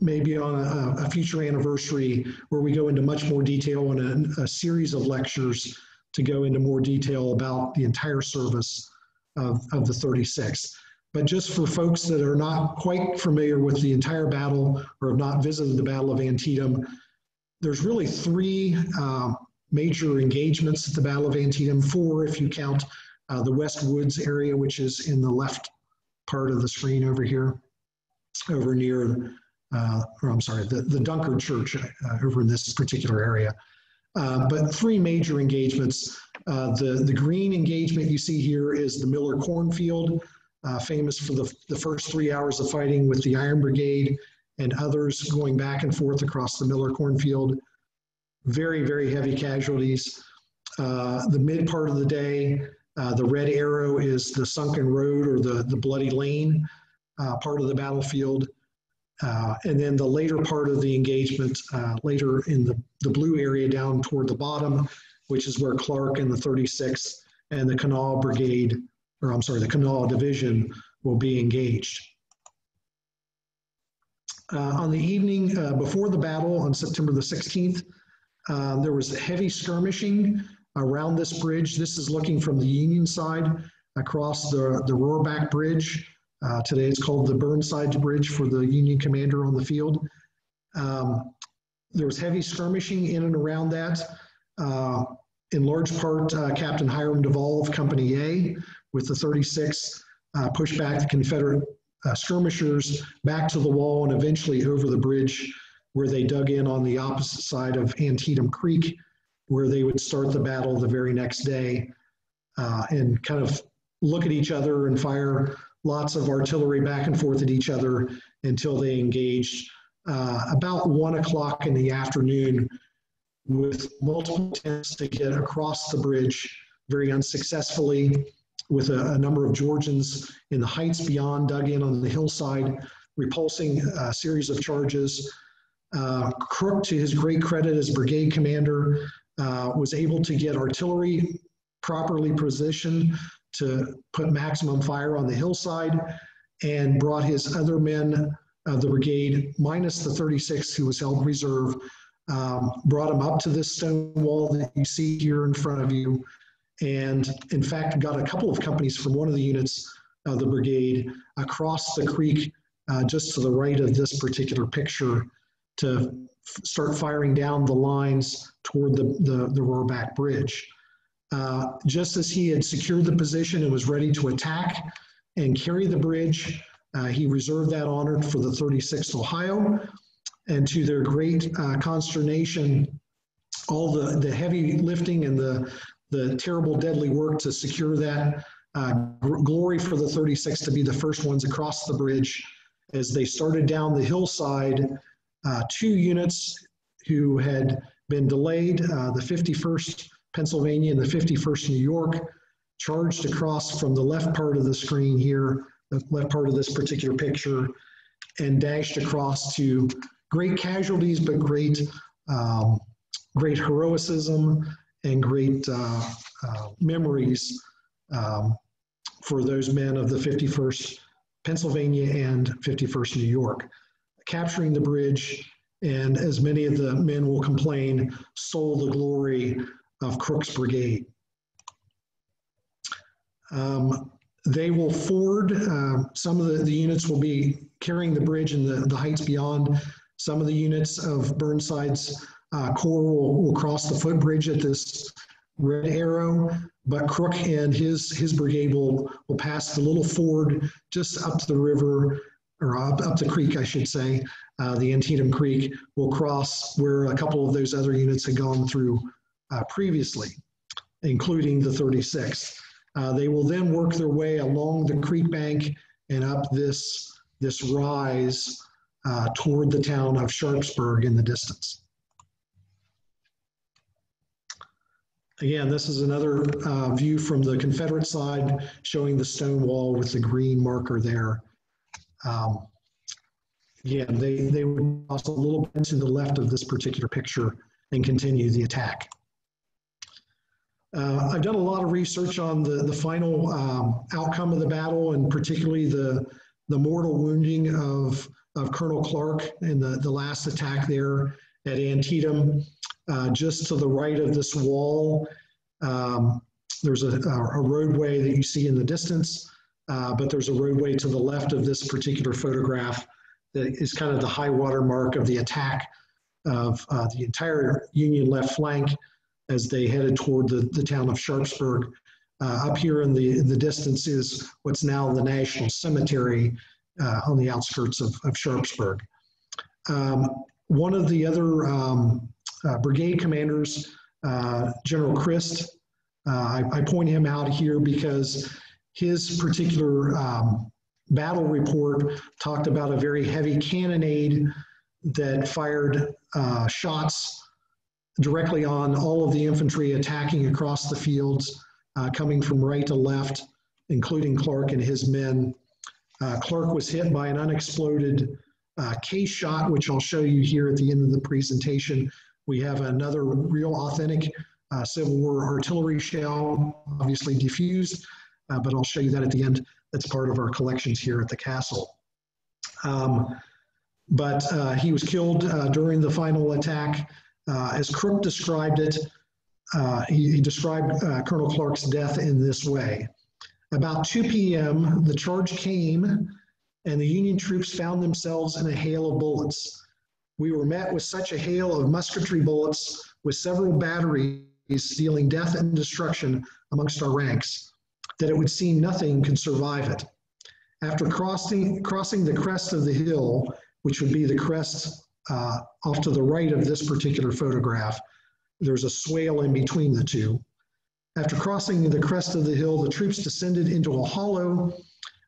maybe on a, a, future anniversary where we go into much more detail on a, a, series of lectures to go into more detail about the entire service of, of the 36th. But just for folks that are not quite familiar with the entire battle or have not visited the Battle of Antietam, there's really three uh, major engagements at the Battle of Antietam, four if you count uh, the West Woods area, which is in the left part of the screen over here, over near uh, or I'm sorry, the, the Church uh, over in this particular area. Uh, but three major engagements. Uh, the, the green engagement you see here is the Miller Cornfield, uh, famous for the, the first three hours of fighting with the Iron Brigade and others going back and forth across the Miller Cornfield. Very, very heavy casualties. Uh, the mid part of the day, the red arrow is the sunken road or the, the bloody lane part of the battlefield. Uh, and then the later part of the engagement, uh, later in the, the blue area down toward the bottom, which is where Clarke and the 36th and the Kanawha Brigade, or I'm sorry, the Kanawha Division will be engaged. Uh, on the evening uh, before the battle on September the 16th, uh, there was heavy skirmishing around this bridge. This is looking from the Union side across the, the Rohrbach Bridge. Uh, today it's called the Burnside Bridge for the Union commander on the field. Um, there was heavy skirmishing in and around that. Uh, in large part, uh, Captain Hiram Devol of Company A with the 36 uh, pushed back the Confederate uh, skirmishers back to the wall and eventually over the bridge where they dug in on the opposite side of Antietam Creek, where they would start the battle the very next day uh, and kind of look at each other and fire lots of artillery back and forth at each other until they engaged uh, about one o'clock in the afternoon with multiple attempts to get across the bridge very unsuccessfully with a, a, number of Georgians in the heights beyond dug in on the hillside, repulsing a series of charges. Uh, Crook, to his great credit as brigade commander, uh, was able to get artillery properly positioned to put maximum fire on the hillside and brought his other men of the brigade, minus the 36 who was held reserve, um, brought him up to this stone wall that you see here in front of you and in fact got a couple of companies from one of the units of the brigade across the creek uh, just to the right of this particular picture to start firing down the lines toward the, the, the Rohrbach Bridge. Uh, just as he had secured the position and was ready to attack and carry the bridge, uh, he reserved that honor for the 36th Ohio. And to their great uh, consternation, all the, the heavy lifting and the, the terrible, deadly work to secure that uh, glory for the 36 to be the first ones across the bridge as they started down the hillside. Uh, two units who had been delayed, uh, the 51st Pennsylvania and the 51st New York, charged across from the left part of the screen here, the left part of this particular picture, and dashed across to great casualties, but great, um, great heroism and great uh, uh, memories um, for those men of the 51st Pennsylvania and 51st New York. Capturing the bridge, and as many of the men will complain, stole the glory of Crook's brigade. Um, they will ford, uh, some of the, the units will be carrying the bridge and the, the heights beyond. Some of the units of Burnside's uh, corps will, will cross the footbridge at this red arrow, but Crook and his his brigade will will pass the little ford just up to the river or up, up the creek, I should say, uh, the Antietam Creek will cross where a couple of those other units had gone through uh, previously, including the 36th. Uh, they will then work their way along the creek bank and up this, this rise uh, toward the town of Sharpsburg in the distance. Again, this is another uh, view from the Confederate side showing the stone wall with the green marker there. Um, again, they, they would cross a little bit to the left of this particular picture and continue the attack. Uh, I've done a lot of research on the, the final um, outcome of the battle and particularly the, the mortal wounding of, of Colonel Clarke in the, the last attack there at Antietam. Uh, just to the right of this wall, um, there's a, a, roadway that you see in the distance, uh, but there's a roadway to the left of this particular photograph that is kind of the high water mark of the attack of uh, the entire Union left flank as they headed toward the, the town of Sharpsburg. Uh, up here in the, in the distance is what's now the National Cemetery uh, on the outskirts of, of Sharpsburg. Um, one of the other um, brigade commanders, uh, General Christ, uh, I, I, point him out here because his particular um, battle report talked about a very heavy cannonade that fired uh, shots directly on all of the infantry attacking across the fields, uh, coming from right to left, including Clarke and his men. Uh, Clarke was hit by an unexploded uh, case shot, which I'll show you here at the end of the presentation. We have another real authentic uh, Civil War artillery shell, obviously defused, uh, but I'll show you that at the end. That's part of our collections here at the castle. Um, but uh, he was killed during the final attack. Uh, as Crook described it, uh, he, he, described uh, Colonel Clarke's death in this way. About 2 p.m., the charge came, and the Union troops found themselves in a hail of bullets. We were met with such a hail of musketry bullets, with several batteries dealing death and destruction amongst our ranks, that it would seem nothing could survive it. After crossing, crossing the crest of the hill, which would be the crest uh, off to the right of this particular photograph, there's a swale in between the two. After crossing the crest of the hill, the troops descended into a hollow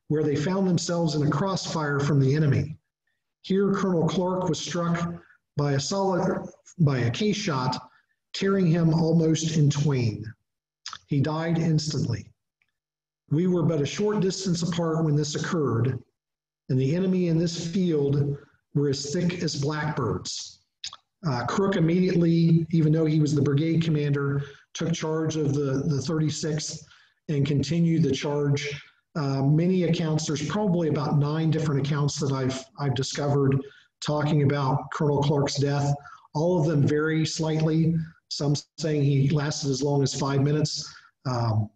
where they found themselves in a crossfire from the enemy. Here, Colonel Clarke was struck by a solid, by a case shot, tearing him almost in twain. He died instantly. We were but a short distance apart when this occurred, and the enemy in this field were as thick as blackbirds. Uh, Crook immediately, even though he was the brigade commander, took charge of the, the 36th and continued the charge. Uh, many accounts, there's probably about nine different accounts that I've, I've discovered talking about Colonel Clarke's death. All of them vary slightly, some saying he lasted as long as five minutes, Um,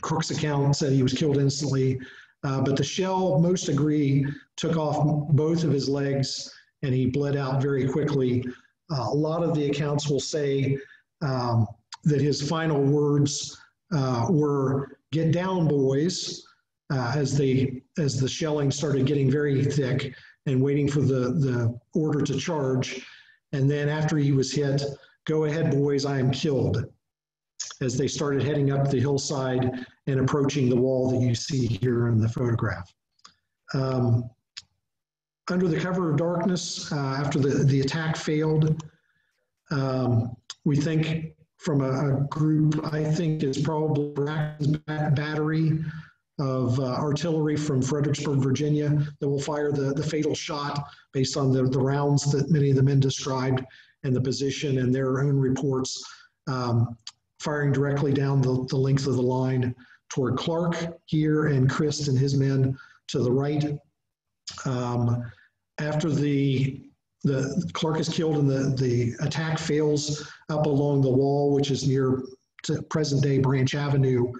Crook's account said he was killed instantly, uh, but the shell, most agree, took off both of his legs and he bled out very quickly. Uh, a lot of the accounts will say um, that his final words uh, were, "Get down, boys," uh, as they as the shelling started getting very thick and waiting for the the order to charge. And then after he was hit, "Go ahead, boys, I am killed." As they started heading up the hillside and approaching the wall that you see here in the photograph. Um, under the cover of darkness, uh, after the, the attack failed, um, we think from a, a, group, I think is probably battery of uh, artillery from Fredericksburg, Virginia, that will fire the, the fatal shot based on the, the rounds that many of the men described and the position and their own reports, um, firing directly down the, the length of the line toward Clarke here and Christ and his men to the right. Um, after the the Clarke is killed and the, the attack fails up along the wall, which is near to present day Branch Avenue.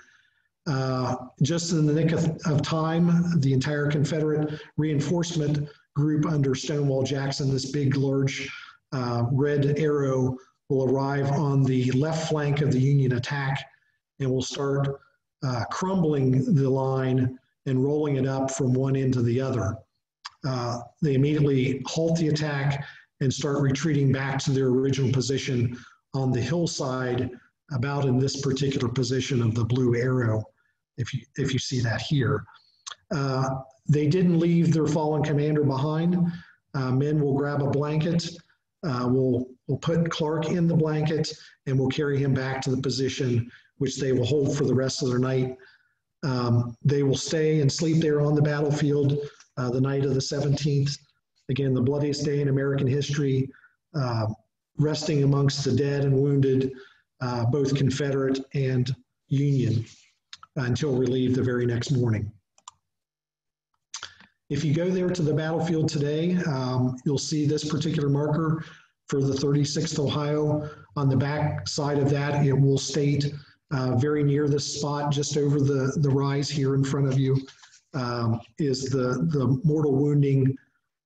Uh, just in the nick of, of, time, the entire Confederate reinforcement group under Stonewall Jackson, this big, large uh, red arrow, will arrive on the left flank of the Union attack and will start uh, crumbling the line and rolling it up from one end to the other. Uh, they immediately halt the attack and start retreating back to their original position on the hillside, about in this particular position of the blue arrow, if you, if you see that here. Uh, they didn't leave their fallen commander behind. Uh, men will grab a blanket, uh, we'll, we'll put Clarke in the blanket, and we'll carry him back to the position which they will hold for the rest of their night. Um, they will stay and sleep there on the battlefield uh, the night of the 17th. Again, the bloodiest day in American history, uh, resting amongst the dead and wounded, uh, both Confederate and Union, until relieved the very next morning. If you go there to the battlefield today, um, you'll see this particular marker for the 36th Ohio. On the back side of that, it will state uh, very near this spot, just over the, the rise here in front of you, um, is the, the mortal wounding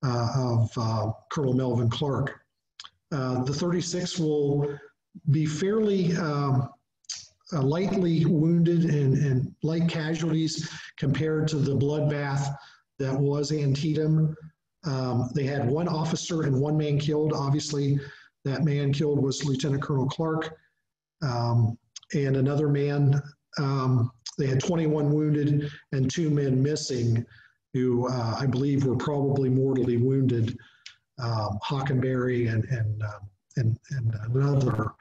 uh, of uh, Colonel Melvin Clarke. Uh, the 36th will be fairly um, uh, lightly wounded and, and light casualties compared to the bloodbath that was Antietam. Um, they had one officer and one man killed. Obviously, that man killed was Lieutenant Colonel Clarke. Um, and another man um, they had 21 wounded and two men missing who uh, I believe were probably mortally wounded. Um, Hockenberry and, and, uh, and, and another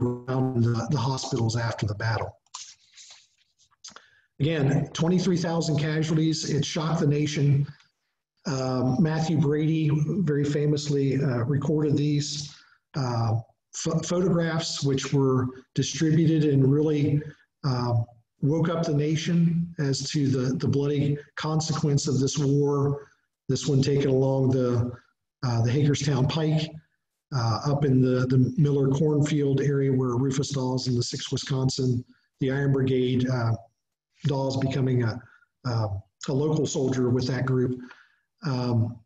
around the, the hospitals after the battle. Again, 23,000 casualties. It shocked the nation. Um, Mathew Brady very famously uh, recorded these uh, photographs, which were distributed and really uh, woke up the nation as to the, the bloody consequence of this war. This one taken along the, uh, the Hagerstown Pike, uh, up in the, the Miller Cornfield area where Rufus Dawes and the 6th Wisconsin, the Iron Brigade, uh, Dawes becoming a, uh, a local soldier with that group. Um,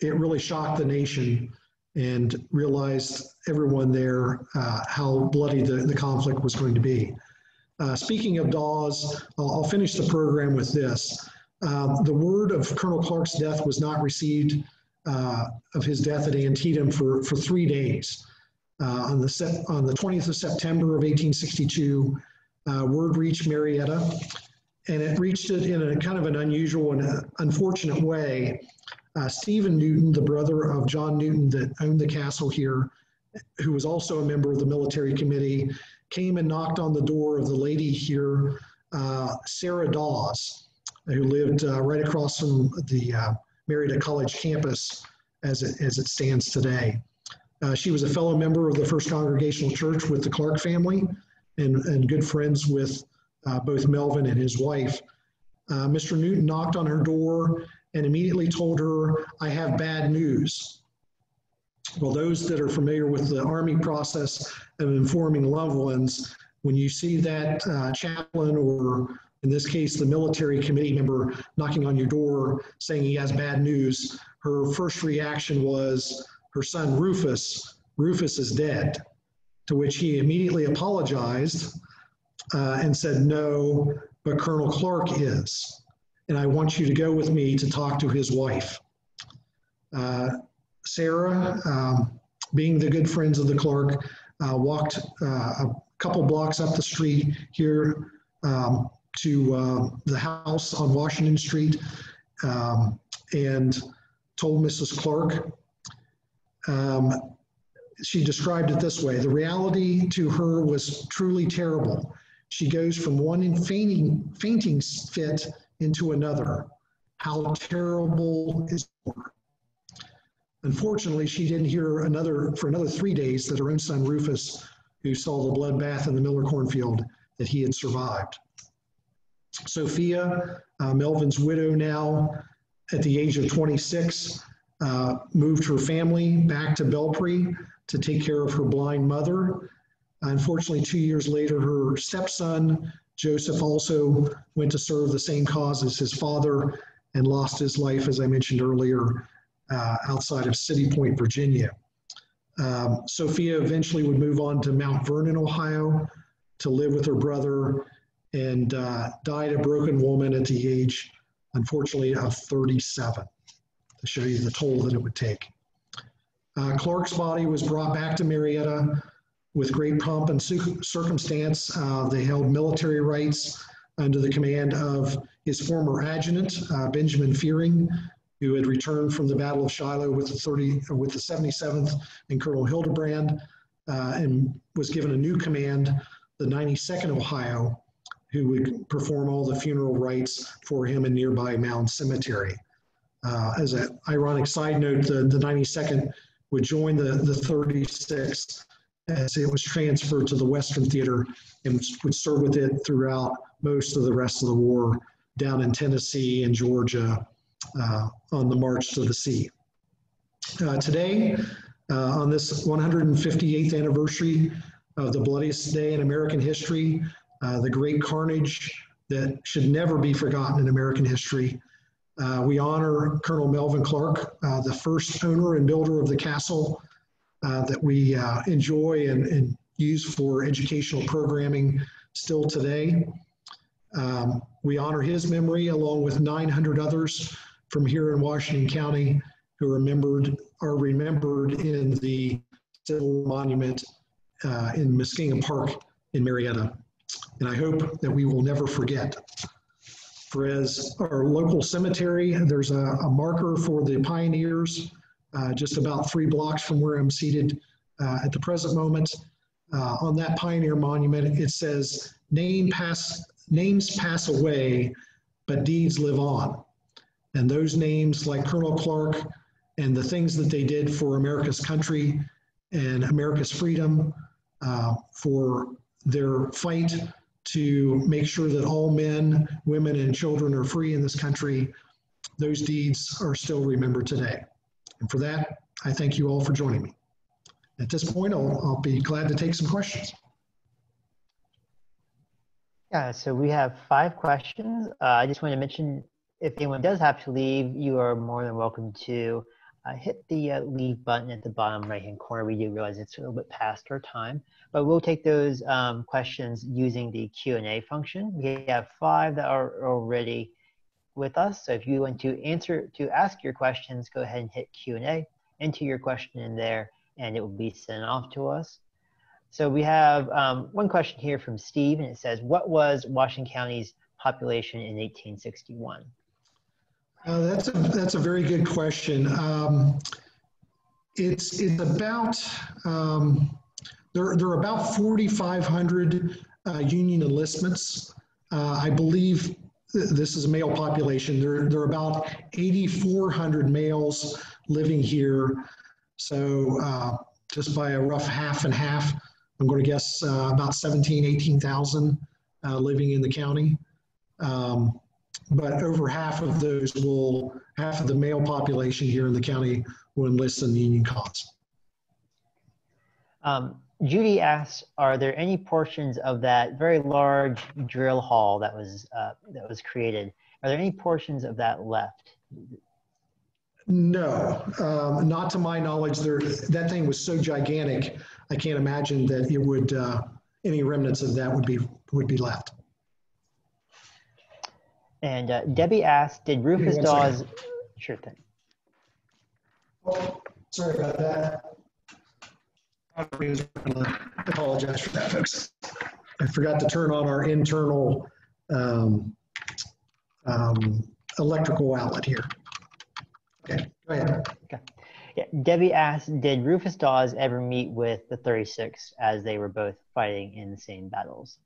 it really shocked the nation and realized everyone there uh, how bloody the, the conflict was going to be. Uh, speaking of Dawes, I'll, I'll, finish the program with this. Uh, the word of Colonel Clarke's death was not received uh, of his death at Antietam for, for three days. Uh, on, the on the 20th of September of 1862, uh, word reached Marietta, and it reached it in a kind of an unusual and unfortunate way. Uh, Stephen Newton, the brother of John Newton that owned the castle here, who was also a member of the military committee, came and knocked on the door of the lady here, uh, Sarah Dawes, who lived uh, right across from the uh, Marietta College campus as it, as it stands today. Uh, she was a fellow member of the First Congregational Church with the Clarke family and, and good friends with uh, both Melvin and his wife. Uh, Mr. Newton knocked on her door and immediately told her, I have bad news. Well, those that are familiar with the Army process of informing loved ones, when you see that uh, chaplain or in this case, the military committee member knocking on your door saying he has bad news, her first reaction was her son Rufus, Rufus is dead. To which he immediately apologized uh, and said, No, but Colonel Clarke is. And I want you to go with me to talk to his wife. Uh, Sarah, um, being the good friends of the Clarke, uh, walked uh, a couple blocks up the street here um, to uh, the house on Washington Street um, and told Mrs. Clarke. Um, she described it this way the reality to her was truly terrible. She goes from one fainting, fainting fit into another. How terrible is war? Unfortunately, she didn't hear another for another three days that her own son Rufus, who saw the bloodbath in the Miller cornfield, that he had survived. Sophia, uh, Melvin's widow now, at the age of 26, uh, moved her family back to Belpre to take care of her blind mother. Unfortunately, two years later, her stepson, Joseph, also went to serve the same cause as his father and lost his life, as I mentioned earlier, uh, outside of City Point, Virginia. Um, Sophia eventually would move on to Mount Vernon, Ohio, to live with her brother and uh, died a broken woman at the age, unfortunately, of 37, to show you the toll that it would take. Uh, Clarke's body was brought back to Marietta with great pomp and circumstance. Uh, they held military rites under the command of his former adjutant, uh, Benjamin Fearing, who had returned from the Battle of Shiloh with the 30, with the 77th and Colonel Hildebrand, uh, and was given a new command, the 92nd Ohio, who would perform all the funeral rites for him in nearby Mound Cemetery. Uh, as an ironic side note, the, the 92nd would join the, the 36th as it was transferred to the Western Theater and would serve with it throughout most of the rest of the war down in Tennessee and Georgia uh, on the march to the sea. Uh, today, uh, on this 158th anniversary of the bloodiest day in American history, uh, the great carnage that should never be forgotten in American history. Uh, we honor Colonel Melvin Clarke, uh, the first owner and builder of the castle uh, that we uh, enjoy and, and, use for educational programming still today. Um, we honor his memory along with 900 others from here in Washington County who remembered are remembered in the civil monument in Muskingum Park in Marietta and I hope that we will never forget. For as our local cemetery, there's a, a marker for the pioneers uh, just about three blocks from where I'm seated uh, at the present moment. Uh, on that pioneer monument, it says, Name pass, names pass away, but deeds live on. And those names like Colonel Clarke and the things that they did for America's country and America's freedom, uh, for their fight to make sure that all men, women, and children are free in this country, those deeds are still remembered today. And for that, I thank you all for joining me. At this point, I'll, I'll be glad to take some questions. Yeah, so we have five questions. Uh, I just want to mention if anyone does have to leave, you are more than welcome to uh, hit the uh, leave button at the bottom right hand corner. We do realize it's a little bit past our time, but we'll take those um, questions using the Q&A function. We have five that are already with us. So if you want to answer, to ask your questions, go ahead and hit Q&A, enter your question in there, and it will be sent off to us. So we have um, one question here from Steve, and it says, what was Washington County's population in 1861? Uh, that's a that's a very good question. Um, it's it's about um, there there are about 4,500 uh, union enlistments. Uh, I believe th this is a male population. There there are about 8,400 males living here. So uh, just by a rough half and half, I'm going to guess uh, about 17, 18,000 uh, living in the county. Um, but over half of those will, half of the male population here in the county will enlist in the union cause. Um, Judy asks, are there any portions of that very large drill hall that was uh, that was created? Are there any portions of that left? No, um, not to my knowledge. There, that thing was so gigantic. I can't imagine that it would uh, any remnants of that would be would be left. And uh, Debbie asked, did Rufus Dawes? Sure thing. Oh, sorry about that. I apologize for that, folks. I forgot to turn on our internal um, um, electrical outlet here. Okay, go ahead. Yeah, Debbie asked, did Rufus Dawes ever meet with the 36 as they were both fighting in the same battles?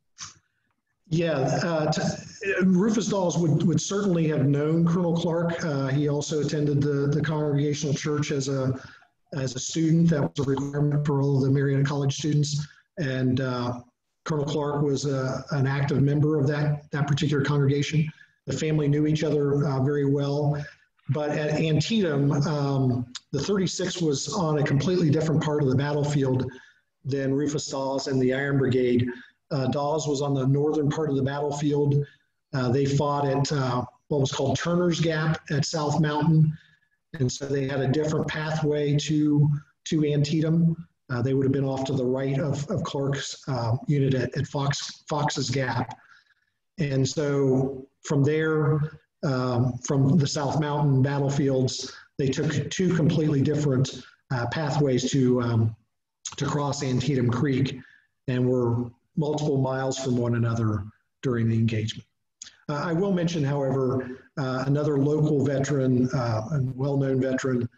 Yeah, uh, Rufus Dawes would, would certainly have known Colonel Clarke. Uh, he also attended the, the Congregational Church as a as a student. That was a requirement for all of the Marietta College students. And uh, Colonel Clarke was a, an active member of that that particular congregation. The family knew each other uh, very well. But at Antietam, um, the 36 was on a completely different part of the battlefield than Rufus Dawes and the Iron Brigade. Uh, Dawes was on the northern part of the battlefield. Uh, they fought at uh, what was called Turner's Gap at South Mountain. And so they had a different pathway to, to Antietam. Uh, they would have been off to the right of, of Clarke's uh, unit at, at Fox, Fox's Gap. And so from there, um, from the South Mountain battlefields, they took two completely different uh, pathways to, um, to cross Antietam Creek and were multiple miles from one another during the engagement. Uh, I will mention, however, uh, another local veteran, uh, a well-known veteran,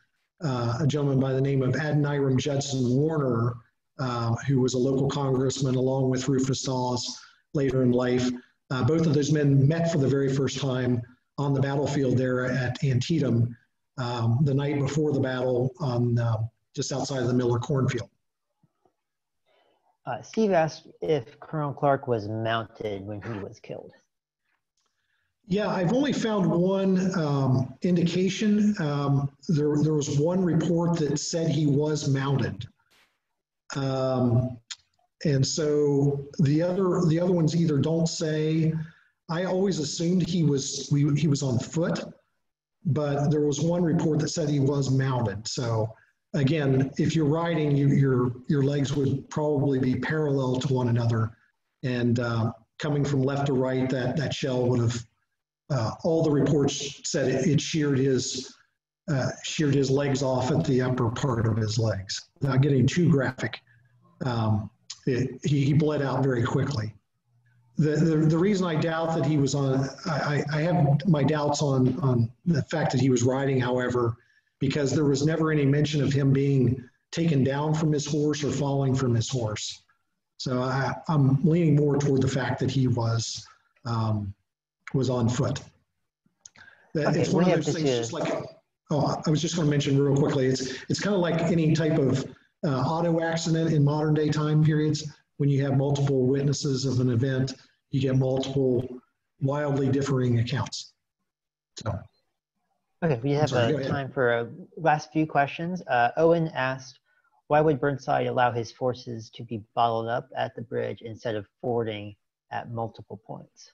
uh, a gentleman by the name of Adoniram Judson Warner, uh, who was a local congressman along with Rufus Dawes later in life. Uh, both of those men met for the very first time on the battlefield there at Antietam um, the night before the battle on just outside of the Miller cornfield. Uh, Steve asked if Colonel Clarke was mounted when he was killed. Yeah, I've only found one um, indication. Um, there, there was one report that said he was mounted. Um, and so the other, the other ones either don't say. I always assumed he was we, he was on foot, but there was one report that said he was mounted. So again, if you're riding, you, your your legs would probably be parallel to one another, and uh, coming from left to right, that that shell would have. Uh, all the reports said it, it sheared his uh, sheared his legs off at the upper part of his legs. Not getting too graphic, um, it, he, he bled out very quickly. The, the, the reason I doubt that he was on, I, I have my doubts on, on the fact that he was riding, however, because there was never any mention of him being taken down from his horse or falling from his horse. So I, am leaning more toward the fact that he was um, was on foot. Okay, it's one of those things, just like oh, I was just going to mention real quickly. It's it's kind of like any type of uh, auto accident in modern day time periods. When you have multiple witnesses of an event, you get multiple wildly differing accounts. So. Okay, we have sorry, uh, time for a last few questions. Uh, Owen asked, why would Burnside allow his forces to be bottled up at the bridge instead of fording at multiple points?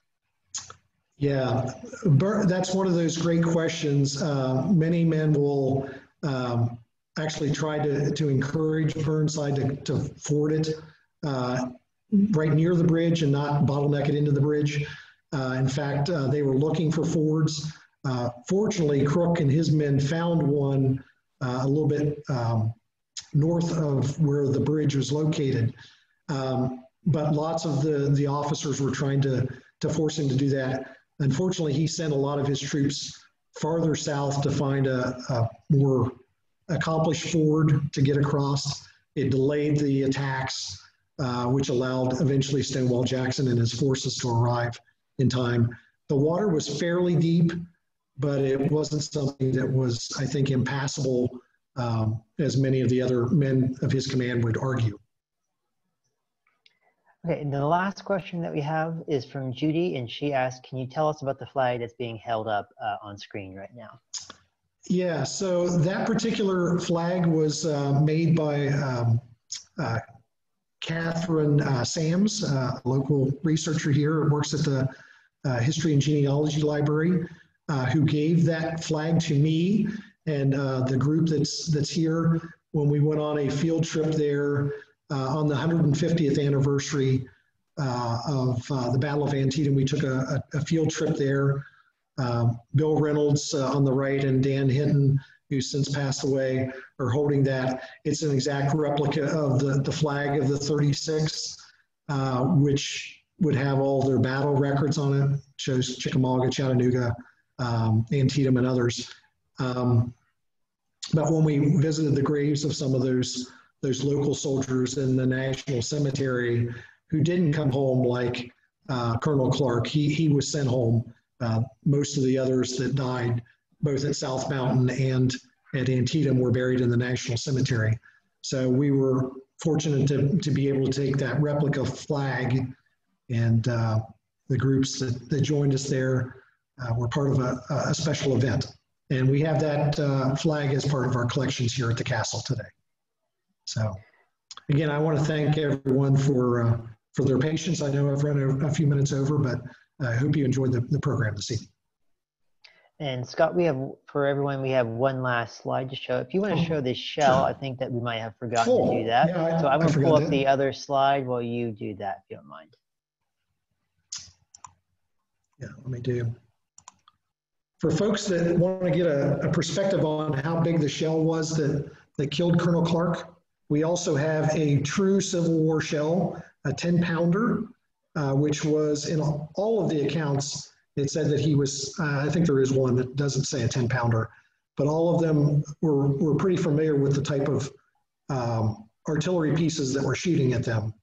Yeah, that's one of those great questions. Uh, many men will um, actually try to, to encourage Burnside to, to ford it uh, right near the bridge and not bottleneck it into the bridge. Uh, in fact, uh, they were looking for fords uh, fortunately, Crook and his men found one uh, a little bit um, north of where the bridge was located. Um, but lots of the, the officers were trying to, to force him to do that. Unfortunately, he sent a lot of his troops farther south to find a, a more accomplished ford to get across. It delayed the attacks, uh, which allowed eventually Stonewall Jackson and his forces to arrive in time. The water was fairly deep, but it wasn't something that was, I think, impassable um, as many of the other men of his command would argue. Okay, and the last question that we have is from Judy, and she asked, can you tell us about the flag that's being held up uh, on screen right now? Yeah, so that particular flag was uh, made by um, uh, Catherine uh, Sams, uh, a local researcher here, works at the uh, History and Genealogy Library, uh, who gave that flag to me and uh, the group that's that's here when we went on a field trip there uh, on the 150th anniversary uh, of the Battle of Antietam. We took a, a, a field trip there. Um, Bill Reynolds on the right and Dan Hinton, who's since passed away, are holding that. It's an exact replica of the, the flag of the 36th, uh, which would have all their battle records on it, shows Chickamauga, Chattanooga, um, Antietam, and others. Um, but when we visited the graves of some of those those local soldiers in the National Cemetery who didn't come home like uh, Colonel Clarke, he he was sent home. Uh, most of the others that died, both at South Mountain and at Antietam, were buried in the National Cemetery. So we were fortunate to, to be able to take that replica flag and uh, the groups that, that joined us there uh, were part of a, a special event. And we have that uh, flag as part of our collections here at the castle today. So again, I want to thank everyone for, uh, for their patience. I know I've run a, a few minutes over, but I hope you enjoyed the, the program this evening. And Scott, we have, for everyone, we have one last slide to show. If you want to Oh, show this shell. I think that we might have forgotten Cool. to do that. Yeah, I- So I'm going to pull up that. the other slide while you do that, if you don't mind. Yeah, let me do. For folks that want to get a, a perspective on how big the shell was that, that killed Colonel Clarke, we also have a true Civil War shell, a 10 pounder, uh, which was in all of the accounts, it said that he was, uh, I think there is one that doesn't say a 10 pounder, but all of them were, were pretty familiar with the type of um, artillery pieces that were shooting at them.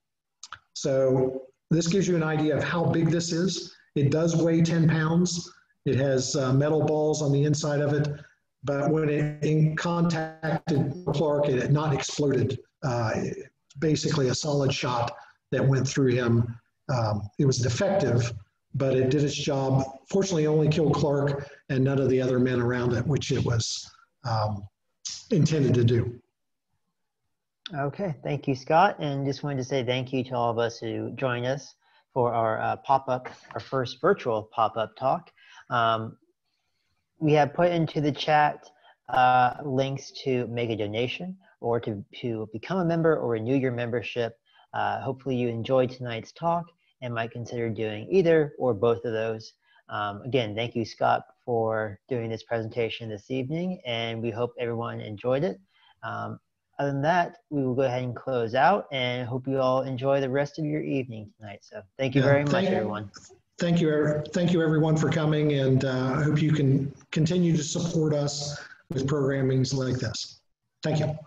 So this gives you an idea of how big this is. It does weigh 10 pounds. It has uh, metal balls on the inside of it, but when it contacted Clarke, it had not exploded. Uh, basically a solid shot that went through him. Um, it was defective, but it did its job. Fortunately, only killed Clarke and none of the other men around it, which it was um, intended to do. Okay, thank you, Scott. And just wanted to say thank you to all of us who joined us for our uh, pop-up, our first virtual pop-up talk. Um, we have put into the chat uh, links to make a donation or to, to become a member or renew your membership. Uh, hopefully you enjoyed tonight's talk and might consider doing either or both of those. Um, again, thank you, Scott, for doing this presentation this evening, and we hope everyone enjoyed it. Um, other than that, we will go ahead and close out and hope you all enjoy the rest of your evening tonight. So thank you Yeah, very much, thank- everyone. Thank you, thank you everyone for coming, and uh, I hope you can continue to support us with programmings like this. Thank you.